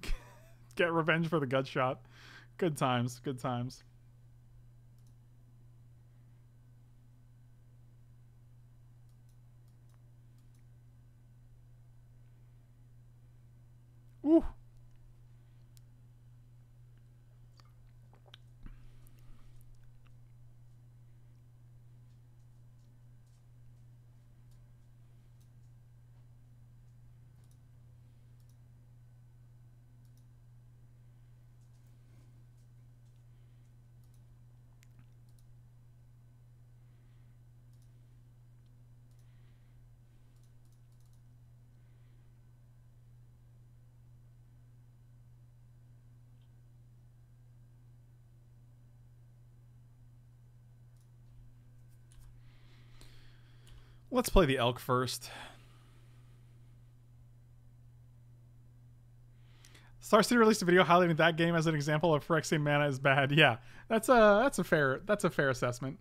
Get revenge for the gut shot. Good times, good times. Ooh. Let's play the elk first. Star City released a video highlighting that game as an example of Phyrexian mana is bad. Yeah, that's a that's a fair that's a fair assessment.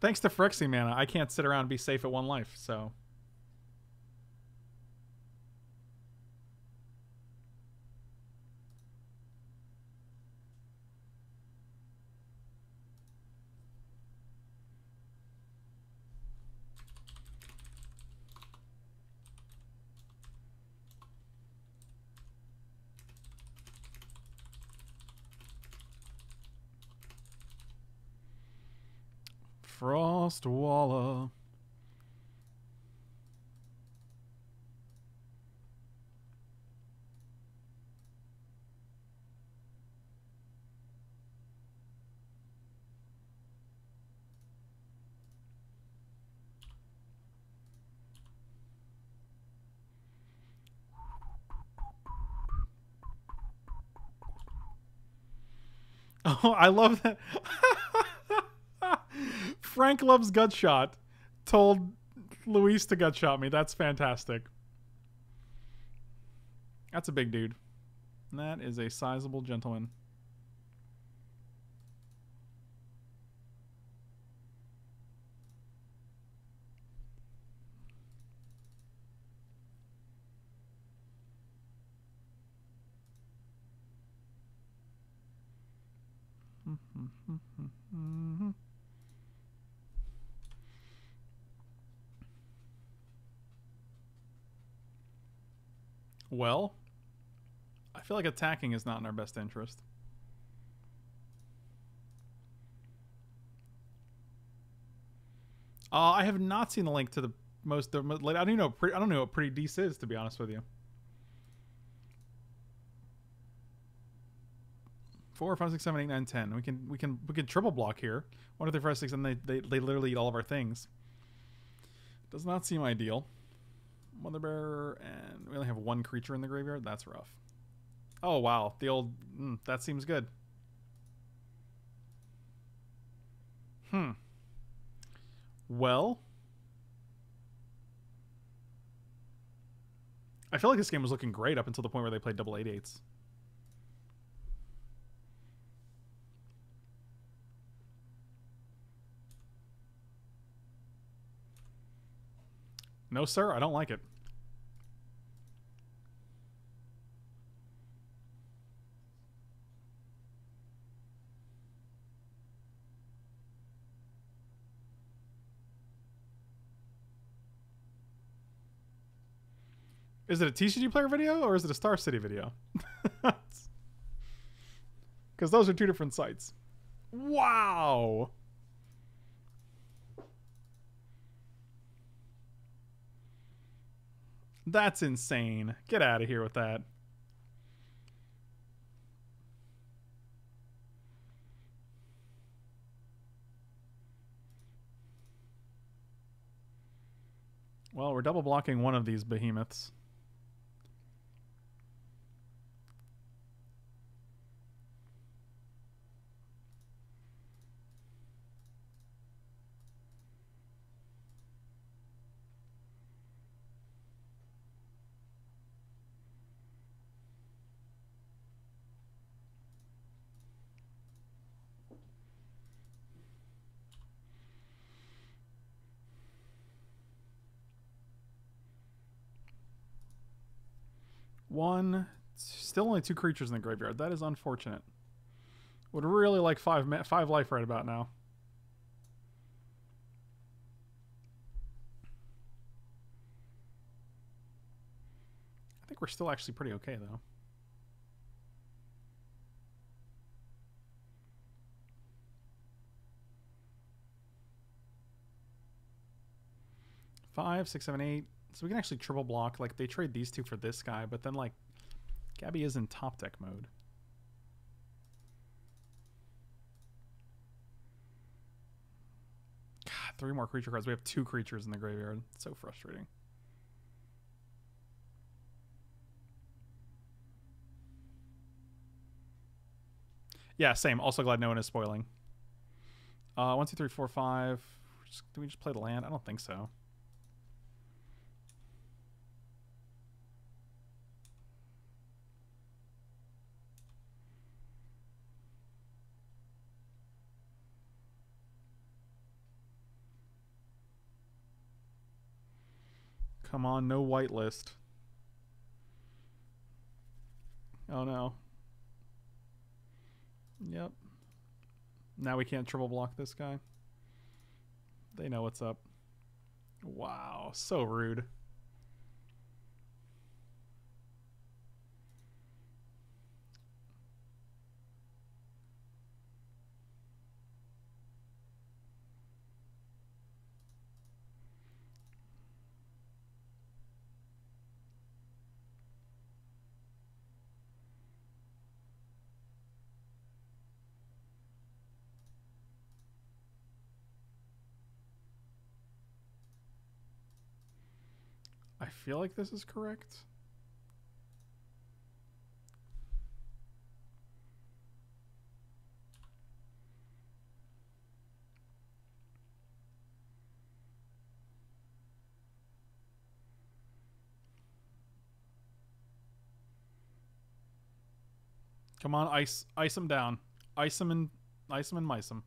Thanks to Phyrexian mana, I can't sit around and be safe at one life. So. Frostwalla. Oh, I love that. Frank loves Gutshot told Luis to Gutshot me. That's fantastic. That's a big dude. That is a sizable gentleman. Well, I feel like attacking is not in our best interest. Uh, I have not seen the link to the most. The, I don't even know. I don't know what pretty decent is to be honest with you. Four, five, six, seven, eight, nine, ten. We can we can we can triple block here. One of the first six, and they they, they literally eat all of our things. Does not seem ideal. Mother bear, and we only have one creature in the graveyard. That's rough. Oh wow, the old mm, that seems good. Hmm. Well, I feel like this game was looking great up until the point where they played double eight eights. No, sir, I don't like it. Is it a TCG player video or is it a Star City video? Because those are two different sites. Wow. That's insane. Get out of here with that. Well, we're double blocking one of these behemoths. One, still only two creatures in the graveyard. That is unfortunate. Would really like five five life right about now. I think we're still actually pretty okay though. Five, six, seven, eight. So we can actually triple block. Like they trade these two for this guy, but then like Gabby is in top deck mode. God, three more creature cards. We have two creatures in the graveyard. It's so frustrating. Yeah, same. Also glad no one is spoiling. Uh, one, two, three, four, five. Just, do we just play the land? I don't think so. Come on, no whitelist. Oh no. Yep. Now we can't triple block this guy. They know what's up. Wow, so rude. Feel like this is correct. Come on, ice ice him down. Ice him and ice him and mice him.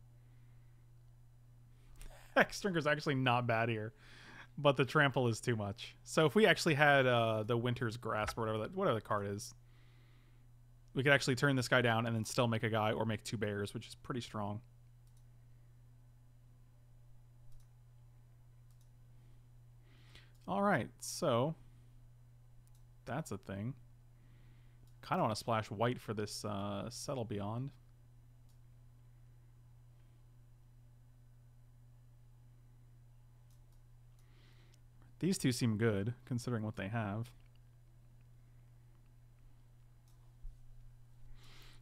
Hexdrinker's actually not bad here but the trample is too much. So if we actually had uh, the Winter's Grasp or whatever that whatever the card is, we could actually turn this guy down and then still make a guy or make two bears, which is pretty strong. All right, so that's a thing. Kind of want to splash white for this uh, Settle Beyond. These two seem good, considering what they have.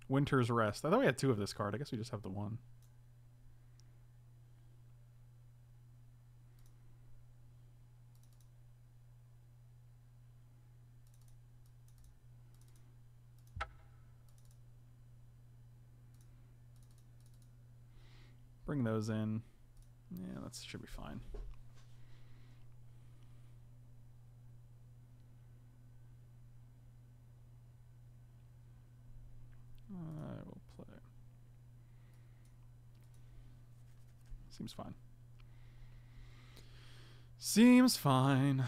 Winter's Rest. I thought we had two of this card. I guess we just have the one. Bring those in. Yeah, that should be fine. I will play. Seems fine. Seems fine.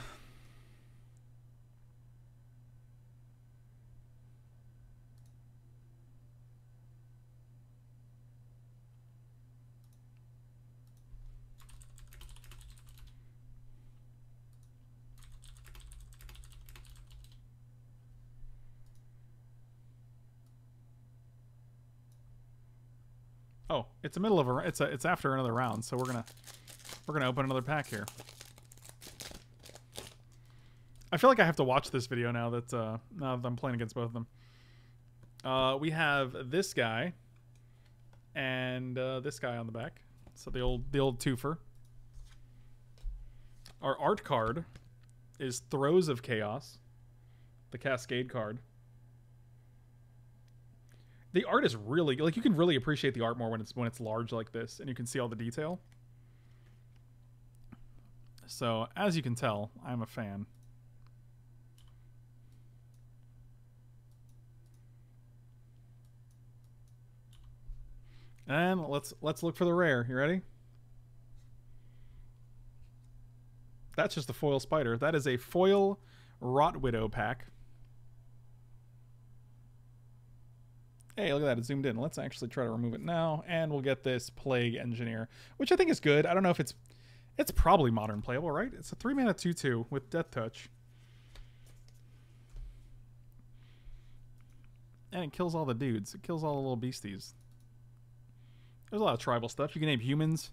Oh, it's the middle of a. It's a. It's after another round, so we're gonna we're gonna open another pack here. I feel like I have to watch this video now that uh, now that I'm playing against both of them. Uh, we have this guy and uh, this guy on the back. So the old the old twofer. Our art card is Throes of Chaos, the Cascade card the art is really like you can really appreciate the art more when it's when it's large like this and you can see all the detail. So as you can tell i'm a fan. And let's let's look for the rare. You ready? That's just a foil spider. That is a foil Rotwidow Pack Hey, look at that. It zoomed in. Let's actually try to remove it now. And we'll get this Plague Engineer, which I think is good. I don't know if it's... It's probably modern playable, right? It's a 3 mana 2-2 with Death Touch. And it kills all the dudes. It kills all the little beasties. There's a lot of tribal stuff. You can name humans.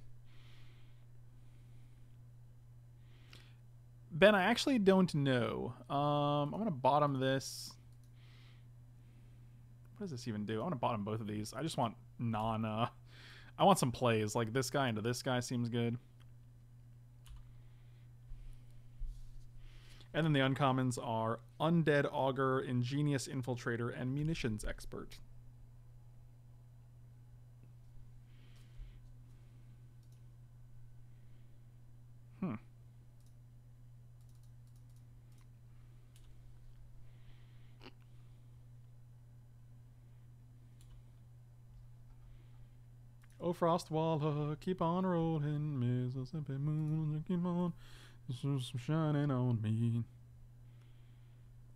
Ben, I actually don't know. Um, I'm going to bottom this. What does this even do? I want to bottom both of these. I just want non... Uh, I want some plays. Like this guy into this guy seems good. And then the uncommons are Undead Augur, Ingenious Infiltrator, and Munitions Expert. Oh, Frostwalla, keep on rolling, Mississippi moon, keep on shining on me.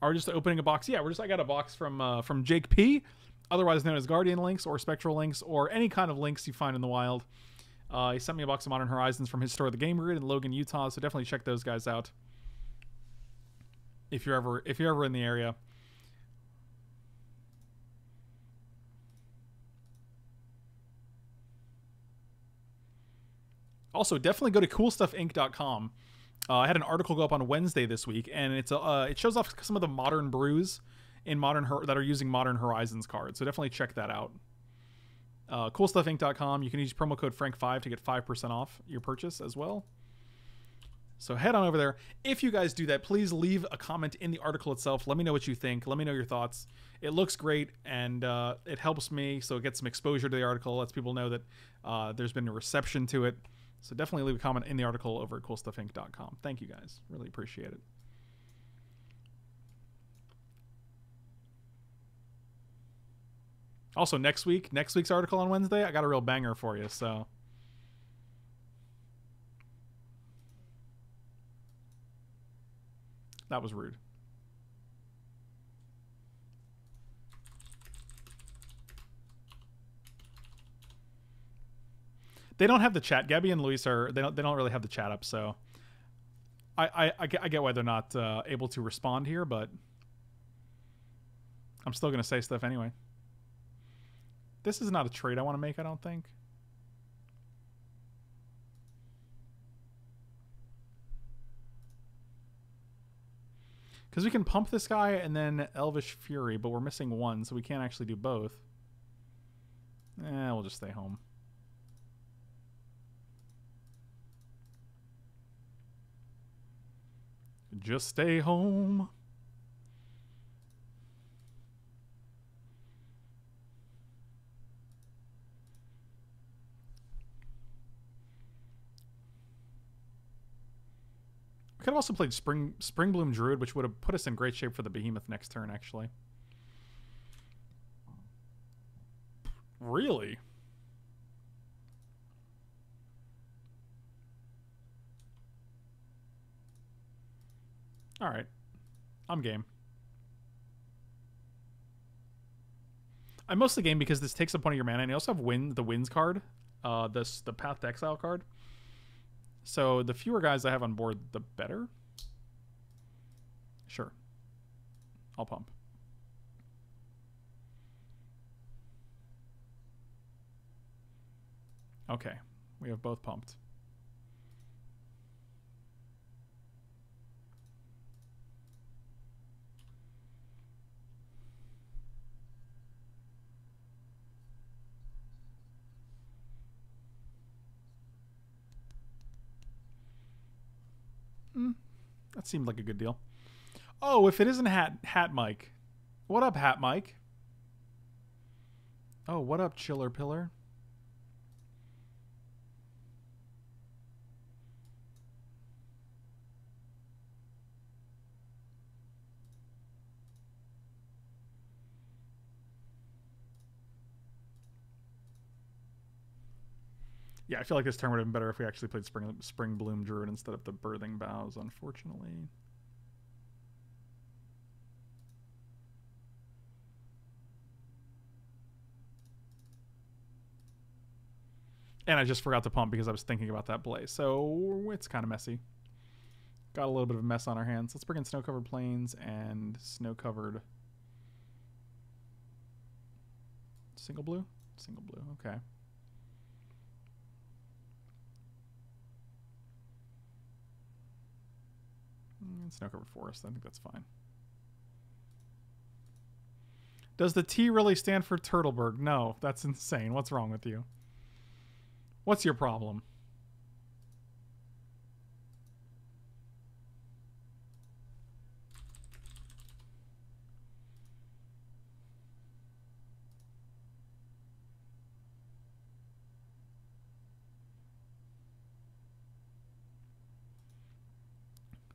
Are we just opening a box? Yeah, we're just. I got a box from uh, from Jake P, otherwise known as Guardian Lynx or Spectral Lynx or any kind of links you find in the wild. Uh, he sent me a box of Modern Horizons from his store, The Game Grid in Logan, Utah. So definitely check those guys out if you're ever if you're ever in the area. Also, definitely go to coolstuffinc.com. Uh, I had an article go up on Wednesday this week, and it's uh, it shows off some of the modern brews in modern that are using Modern Horizons cards. So definitely check that out. Uh, coolstuffinc.com. You can use promo code Frank5 to get 5% off your purchase as well. So head on over there. If you guys do that, please leave a comment in the article itself. Let me know what you think. Let me know your thoughts. It looks great and uh, it helps me, so it gets some exposure to the article. Lets people know that uh, there's been a reception to it. So definitely leave a comment in the article over at coolstuffinc.com. Thank you guys. Really appreciate it. Also, next week, next week's article on Wednesday, I got a real banger for you. So, that was rude. They don't have the chat. Gabby and Luis are they don't they don't really have the chat up, so I I, I, get, why they're not uh, able to respond here, but I'm still going to say stuff anyway. This is not a trade I want to make, I don't think. Because we can pump this guy and then Elvish Fury, but we're missing one, so we can't actually do both. Eh, we'll just stay home. Just stay home. We could have also played Spring Springbloom Druid, which would have put us in great shape for the Behemoth next turn, actually. Really? Alright. I'm game. I'm mostly game because this takes up one of your mana, and you also have win the wins card, uh, this the Path to Exile card. So the fewer guys I have on board, the better. Sure. I'll pump. Okay. We have both pumped. Mm, that seemed like a good deal. Oh, if it isn't Hat Hat Mike. What up, Hat Mike? Oh, what up, Chillerpillar? Yeah, I feel like this turn would have been better if we actually played Spring Springbloom Druid instead of the Birthing Boughs, unfortunately. And I just forgot to pump because I was thinking about that blaze. So it's kind of messy. Got a little bit of a mess on our hands. Let's bring in snow-covered plains and snow-covered single blue? Single blue, okay. Mm, Snow covered forest. I think that's fine. Does the T really stand for Turtleberg? No, that's insane. What's wrong with you? What's your problem?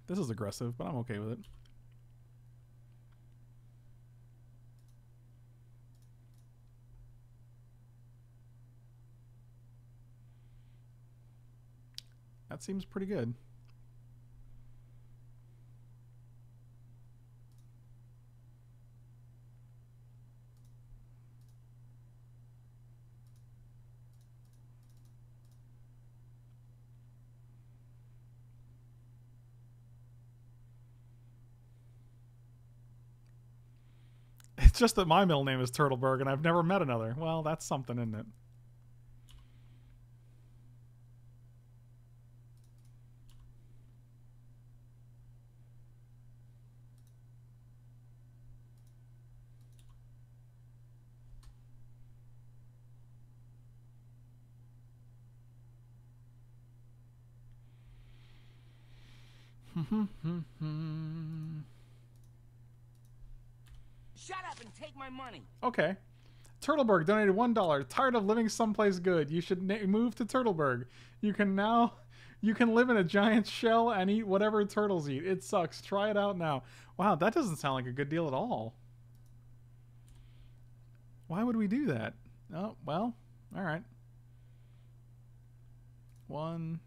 This is aggressive, but I'm okay with it. That seems pretty good. It's just that my middle name is Turtleberg and I've never met another. Well, that's something, isn't it? Shut up and take my money. Okay. Turtleberg donated one dollar. Tired of living someplace good? You should move to Turtleberg. You can now, you can live in a giant shell and eat whatever turtles eat. It sucks. Try it out now. Wow, that doesn't sound like a good deal at all. Why would we do that? Oh well, all right. One,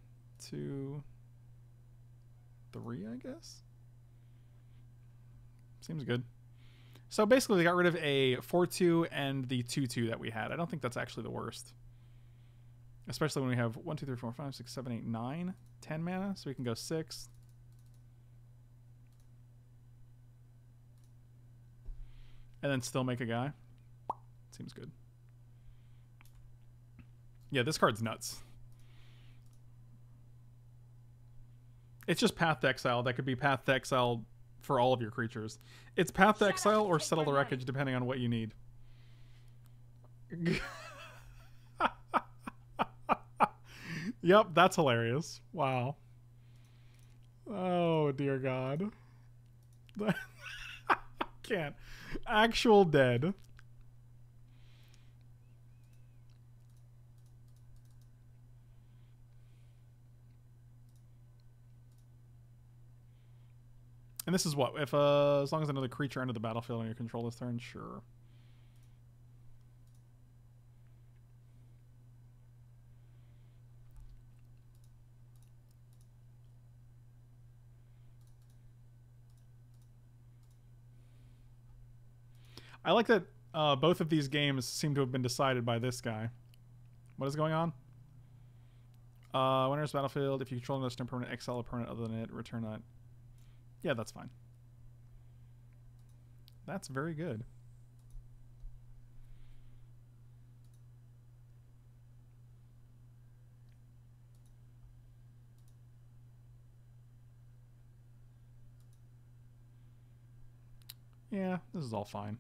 two, three, I guess. Seems good. So basically, they got rid of a 4-2 and the 2-2 that we had. I don't think that's actually the worst. Especially when we have 1, 2, 3, 4, 5, 6, 7, 8, 9, 10 mana. So we can go 6. and then still make a guy. Seems good. Yeah, this card's nuts. It's just Path to Exile. That could be Path to Exile for all of your creatures. It's Path to Exile or Settle the. Wreckage, depending on what you need. yep, that's hilarious. Wow. Oh, dear God. Can't. Actual dead. And this is what if uh as long as another creature entered the battlefield on your control this turn, sure. I like that uh, both of these games seem to have been decided by this guy. What is going on? Uh, when enters battlefield, if you control another permanent, exile a permanent other than it, return that. Yeah, that's fine. That's very good. Yeah, this is all fine.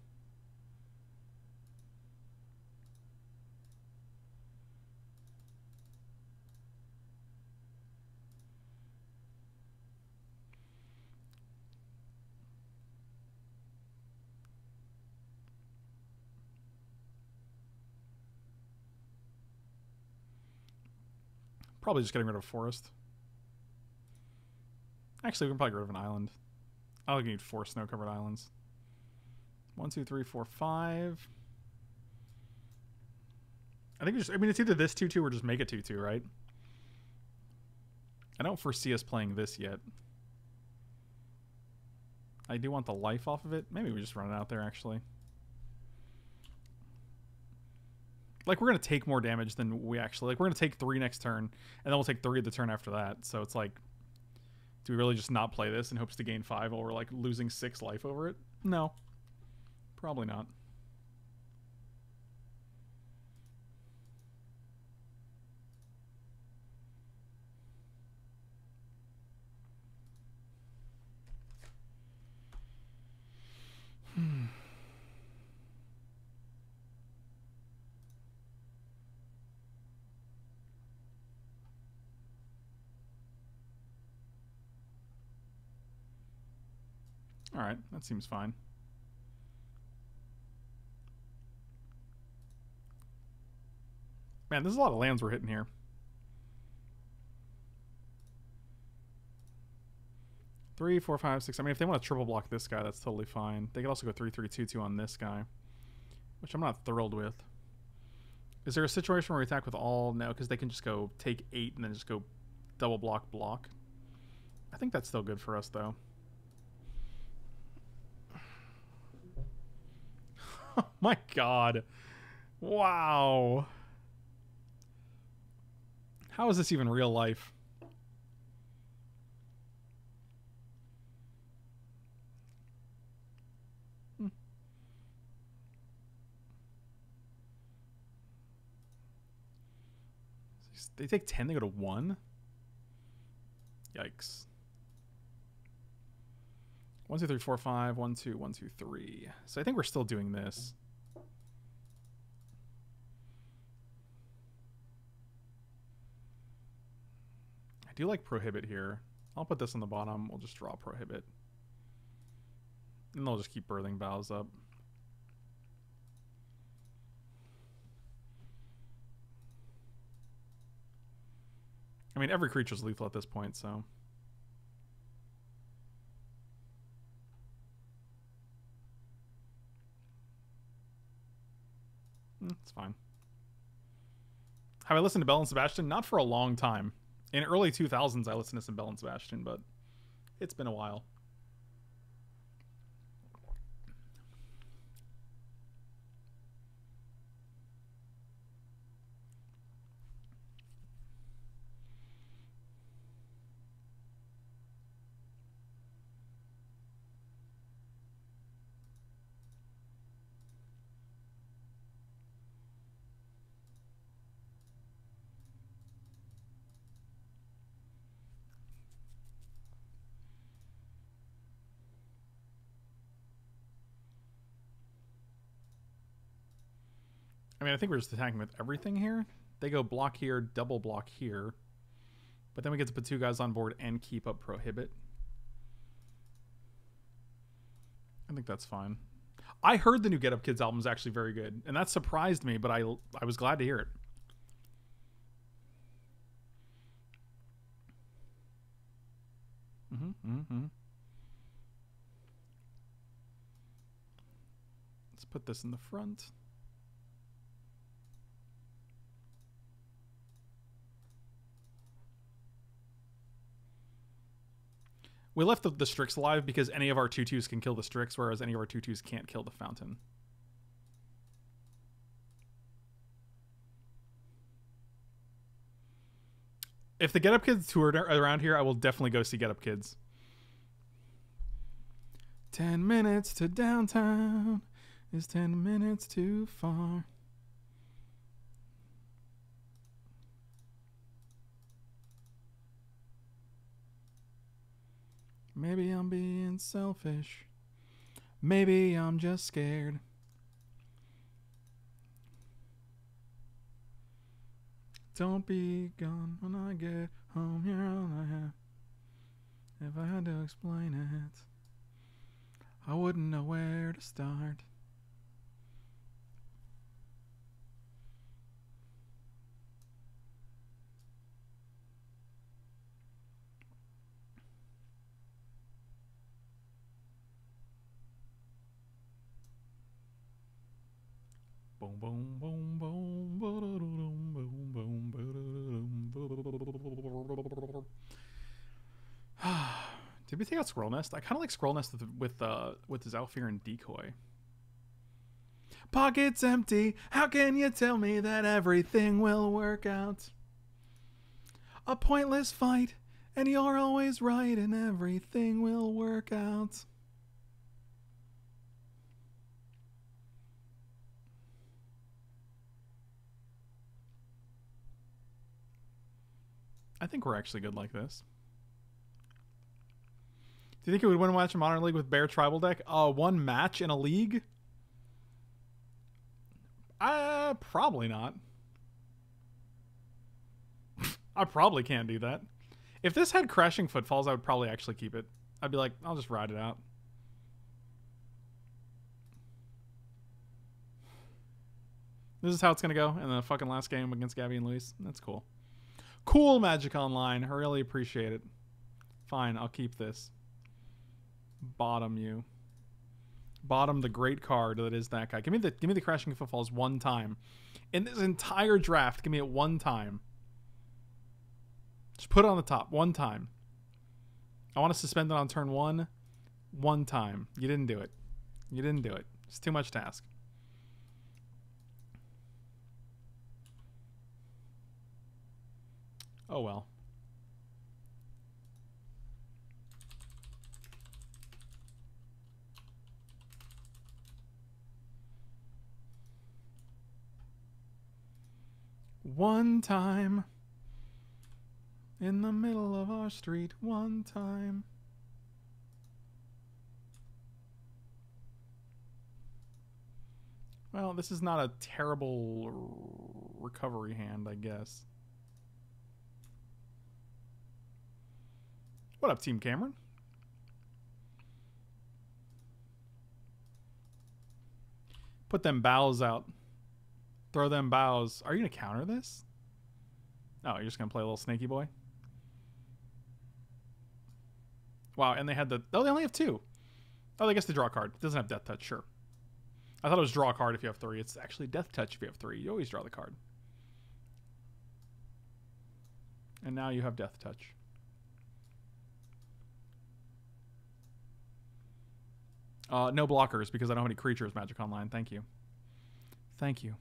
Probably just getting rid of a forest. Actually, we can probably get rid of an island. I think we need four snow-covered islands. One, two, three, four, five. I think we just. I mean, it's either this two-two or just make it two-two, right? I don't foresee us playing this yet. I do want the life off of it. Maybe we just run it out there, actually. Like, we're to take more damage than we actually... Like, we're to take three next turn, and then we'll take three the turn after that. So it's like... Do we really just not play this in hopes to gain five while we're, like, losing six life over it? No. Probably not. All right, that seems fine. Man, there's a lot of lands we're hitting here. Three, four, five, six. I mean, if they want to triple block this guy, that's totally fine. They could also go three, three, two, two on this guy, which I'm not thrilled with. Is there a situation where we attack with all? No, because they can just go take eight and then just go double block, block. I think that's still good for us, though. oh my god. Wow. How is this even real life? Hmm. They take 10, they go to 1? Yikes. 1, 2, 3, 4, 5, 1, 2, 1, 2, 3. So I think we're still doing this. I do like prohibit here. I'll put this on the bottom. We'll just draw prohibit. And they'll just keep Birthing Boughs up. I mean, every creature's lethal at this point, so. It's fine. Have I listened to Bell and Sebastian? Not for a long time. In early 2000s, I listened to some Bell and Sebastian, but it's been a while. Mean, I think we're just attacking with everything here. They go block here, double block here. But then we get to put two guys on board and keep up prohibit. I think that's fine. I heard the new Get Up Kids album is actually very good, and that surprised me, but I I was glad to hear it. Mm-hmm, mm-hmm. Let's put this in the front. We left the, the Strix alive because any of our tutus can kill the Strix, whereas any of our tutus can't kill the Fountain. If the Get Up Kids toured around here, I will definitely go see Get Up Kids. Ten minutes to downtown is ten minutes too far. Maybe I'm being selfish. Maybe I'm just scared. Don't be gone when I get home. You're all I have. If I had to explain it, I wouldn't know where to start. Did we take out Squirrel Nest? I kind of like Squirrel Nest with with uh with Zalfir and Decoy. Pockets empty. How can you tell me that everything will work out? A pointless fight, and you're always right, and everything will work out. I think we're actually good like this. Do you think it would win a match in Modern League with Bear Tribal deck? Uh, one match in a league? Uh, probably not. I probably can't do that. If this had Crashing Footfalls, I would probably actually keep it. I'd be like, I'll just ride it out. This is how it's going to go in the fucking last game against Gabby and Luis. That's cool. Cool Magic Online. I really appreciate it. Fine, I'll keep this. Bottom you. Bottom the great card that is that guy. Give me the give me the Crashing Footfalls one time. In this entire draft, give me it one time. Just put it on the top one time. I want to suspend it on turn one. One time. You didn't do it. You didn't do it. It's too much to Oh well. One time in the middle of our street, one time. Well, this is not a terrible recovery hand, I guess. What up, Team Cameron? Put them bows out. Throw them bows. Are you going to counter this? Oh, you're just going to play a little snaky boy? Wow, and they had the... Oh, they only have two. Oh, I guess they draw card. It doesn't have Death Touch, sure. I thought it was draw a card if you have three. It's actually Death Touch if you have three. You always draw the card. And now you have Death Touch. Uh, no blockers because I don't have any creatures Magic Online. Thank you. Thank you.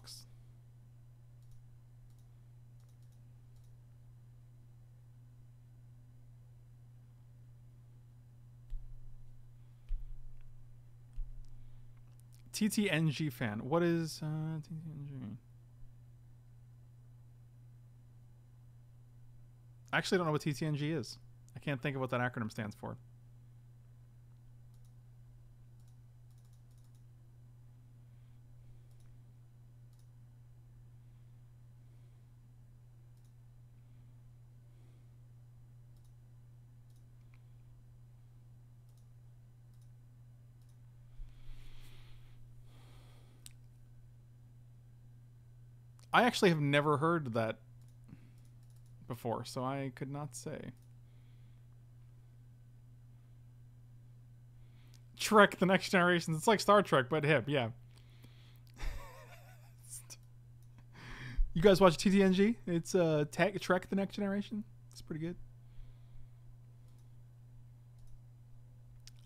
box. TTNG fan. What is uh, TTNG? I actually don't know what TTNG is. I can't think of what that acronym stands for. I actually have never heard that before, so I could not say. Trek: The Next Generation. It's like Star Trek, but hip. Yeah. you guys watch TTNG? It's uh, Tech Trek: The Next Generation. It's pretty good.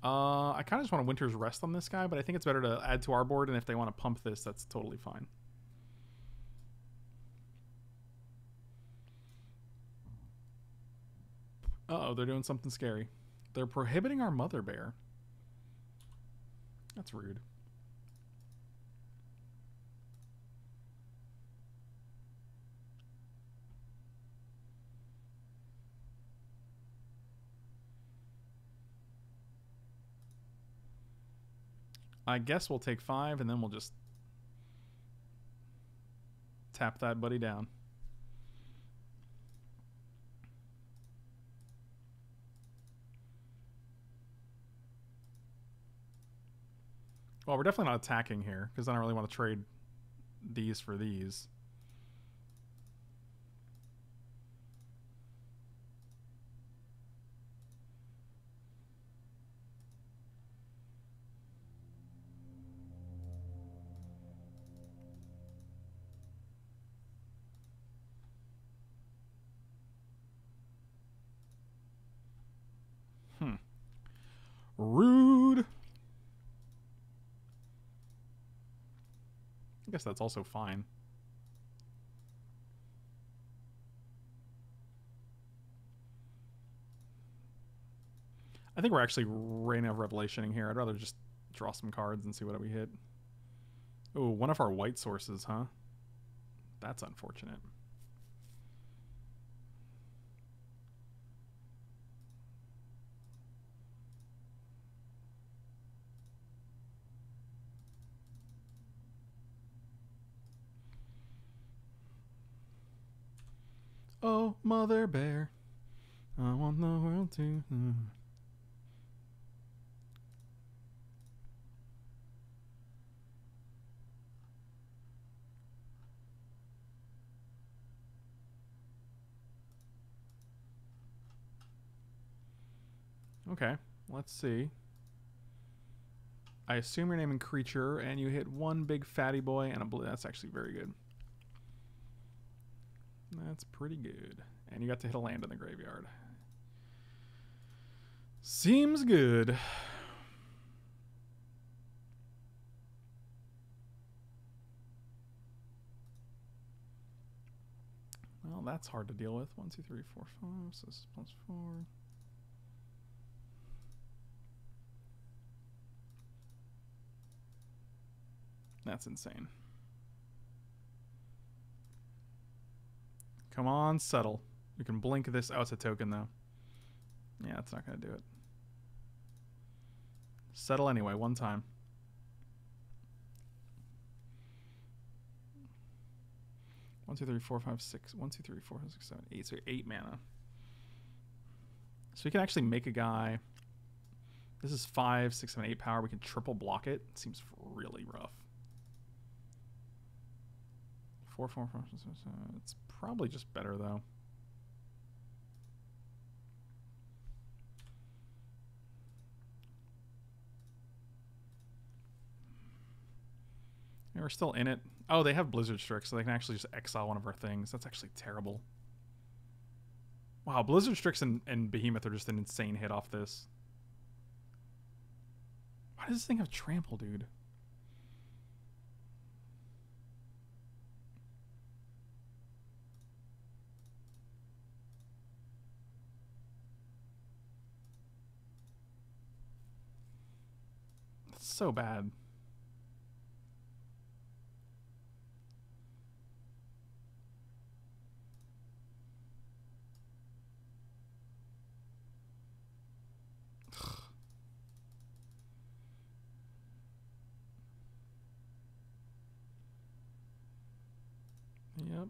Uh, I kind of just want a Winter's Rest on this guy, but I think it's better to add to our board, and if they want to pump this, that's totally fine. Uh oh, they're doing something scary. They're prohibiting our mother bear. That's rude. I guess we'll take five and then we'll just tap that buddy down. Well, we're definitely not attacking here because I don't really want to trade these for these. Hmm. Rude. I guess that's also fine. I think we're actually Rain of Revelationing here. I'd rather just draw some cards and see what we hit. Oh, one of our white sources, huh? That's unfortunate. Oh, mother bear, I want the world to. Okay, let's see. I assume you're naming creature, and you hit one big fatty boy and a blue. That's actually very good. That's pretty good. And you got to hit a land in the graveyard. Seems good. Well, that's hard to deal with. One, two, three, four, five. So this is plus four. That's insane. Come on, settle. We can blink this. out a token, though. Yeah, it's not going to do it. Settle anyway, one time. One, two, three, four, five, six. One, two, three, four, five, six, seven, eight. So eight mana. So we can actually make a guy. This is five, six, seven, eight power. We can triple block it. Seems really rough. Four, four, four, six, seven. It's probably just better though. We're still in it. Oh, they have Blizzard Strix, so they can actually just exile one of our things. That's actually terrible. Wow, Blizzard Strix and, and Behemoth are just an insane hit off this. Why does this thing have trample, dude? so bad. Yep.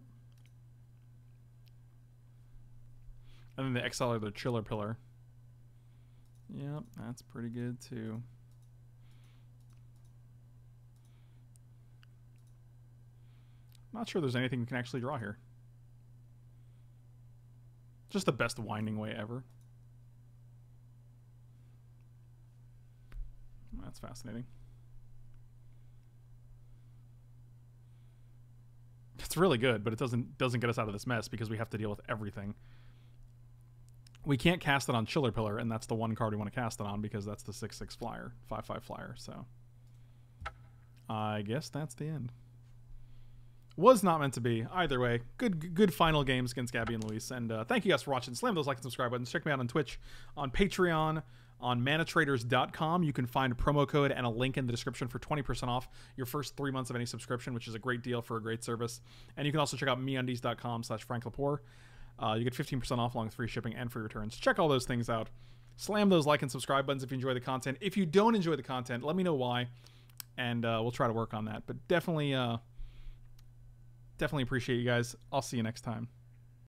And then they exile the Chillerpillar. Yep, that's pretty good too. Not sure there's anything we can actually draw here. Just the best winding way ever. That's fascinating. It's really good, but it doesn't doesn't get us out of this mess because we have to deal with everything. We can't cast it on Chillerpillar, and that's the one card we want to cast it on because that's the six six flyer, five five flyer. So I guess that's the end. Was not meant to be. Either way, good good final games against Gabby and Luis. And uh, thank you guys for watching. Slam those like and subscribe buttons. Check me out on Twitch, on Patreon, on manatraders.com. You can find a promo code and a link in the description for 20% off your first three months of any subscription, which is a great deal for a great service. And you can also check out meundies.com slash Frank Lepore. Uh, you get 15% off along with free shipping and free returns. Check all those things out. Slam those like and subscribe buttons if you enjoy the content. If you don't enjoy the content, let me know why, and uh, we'll try to work on that. But definitely, uh, definitely appreciate you guys. I'll see you next time.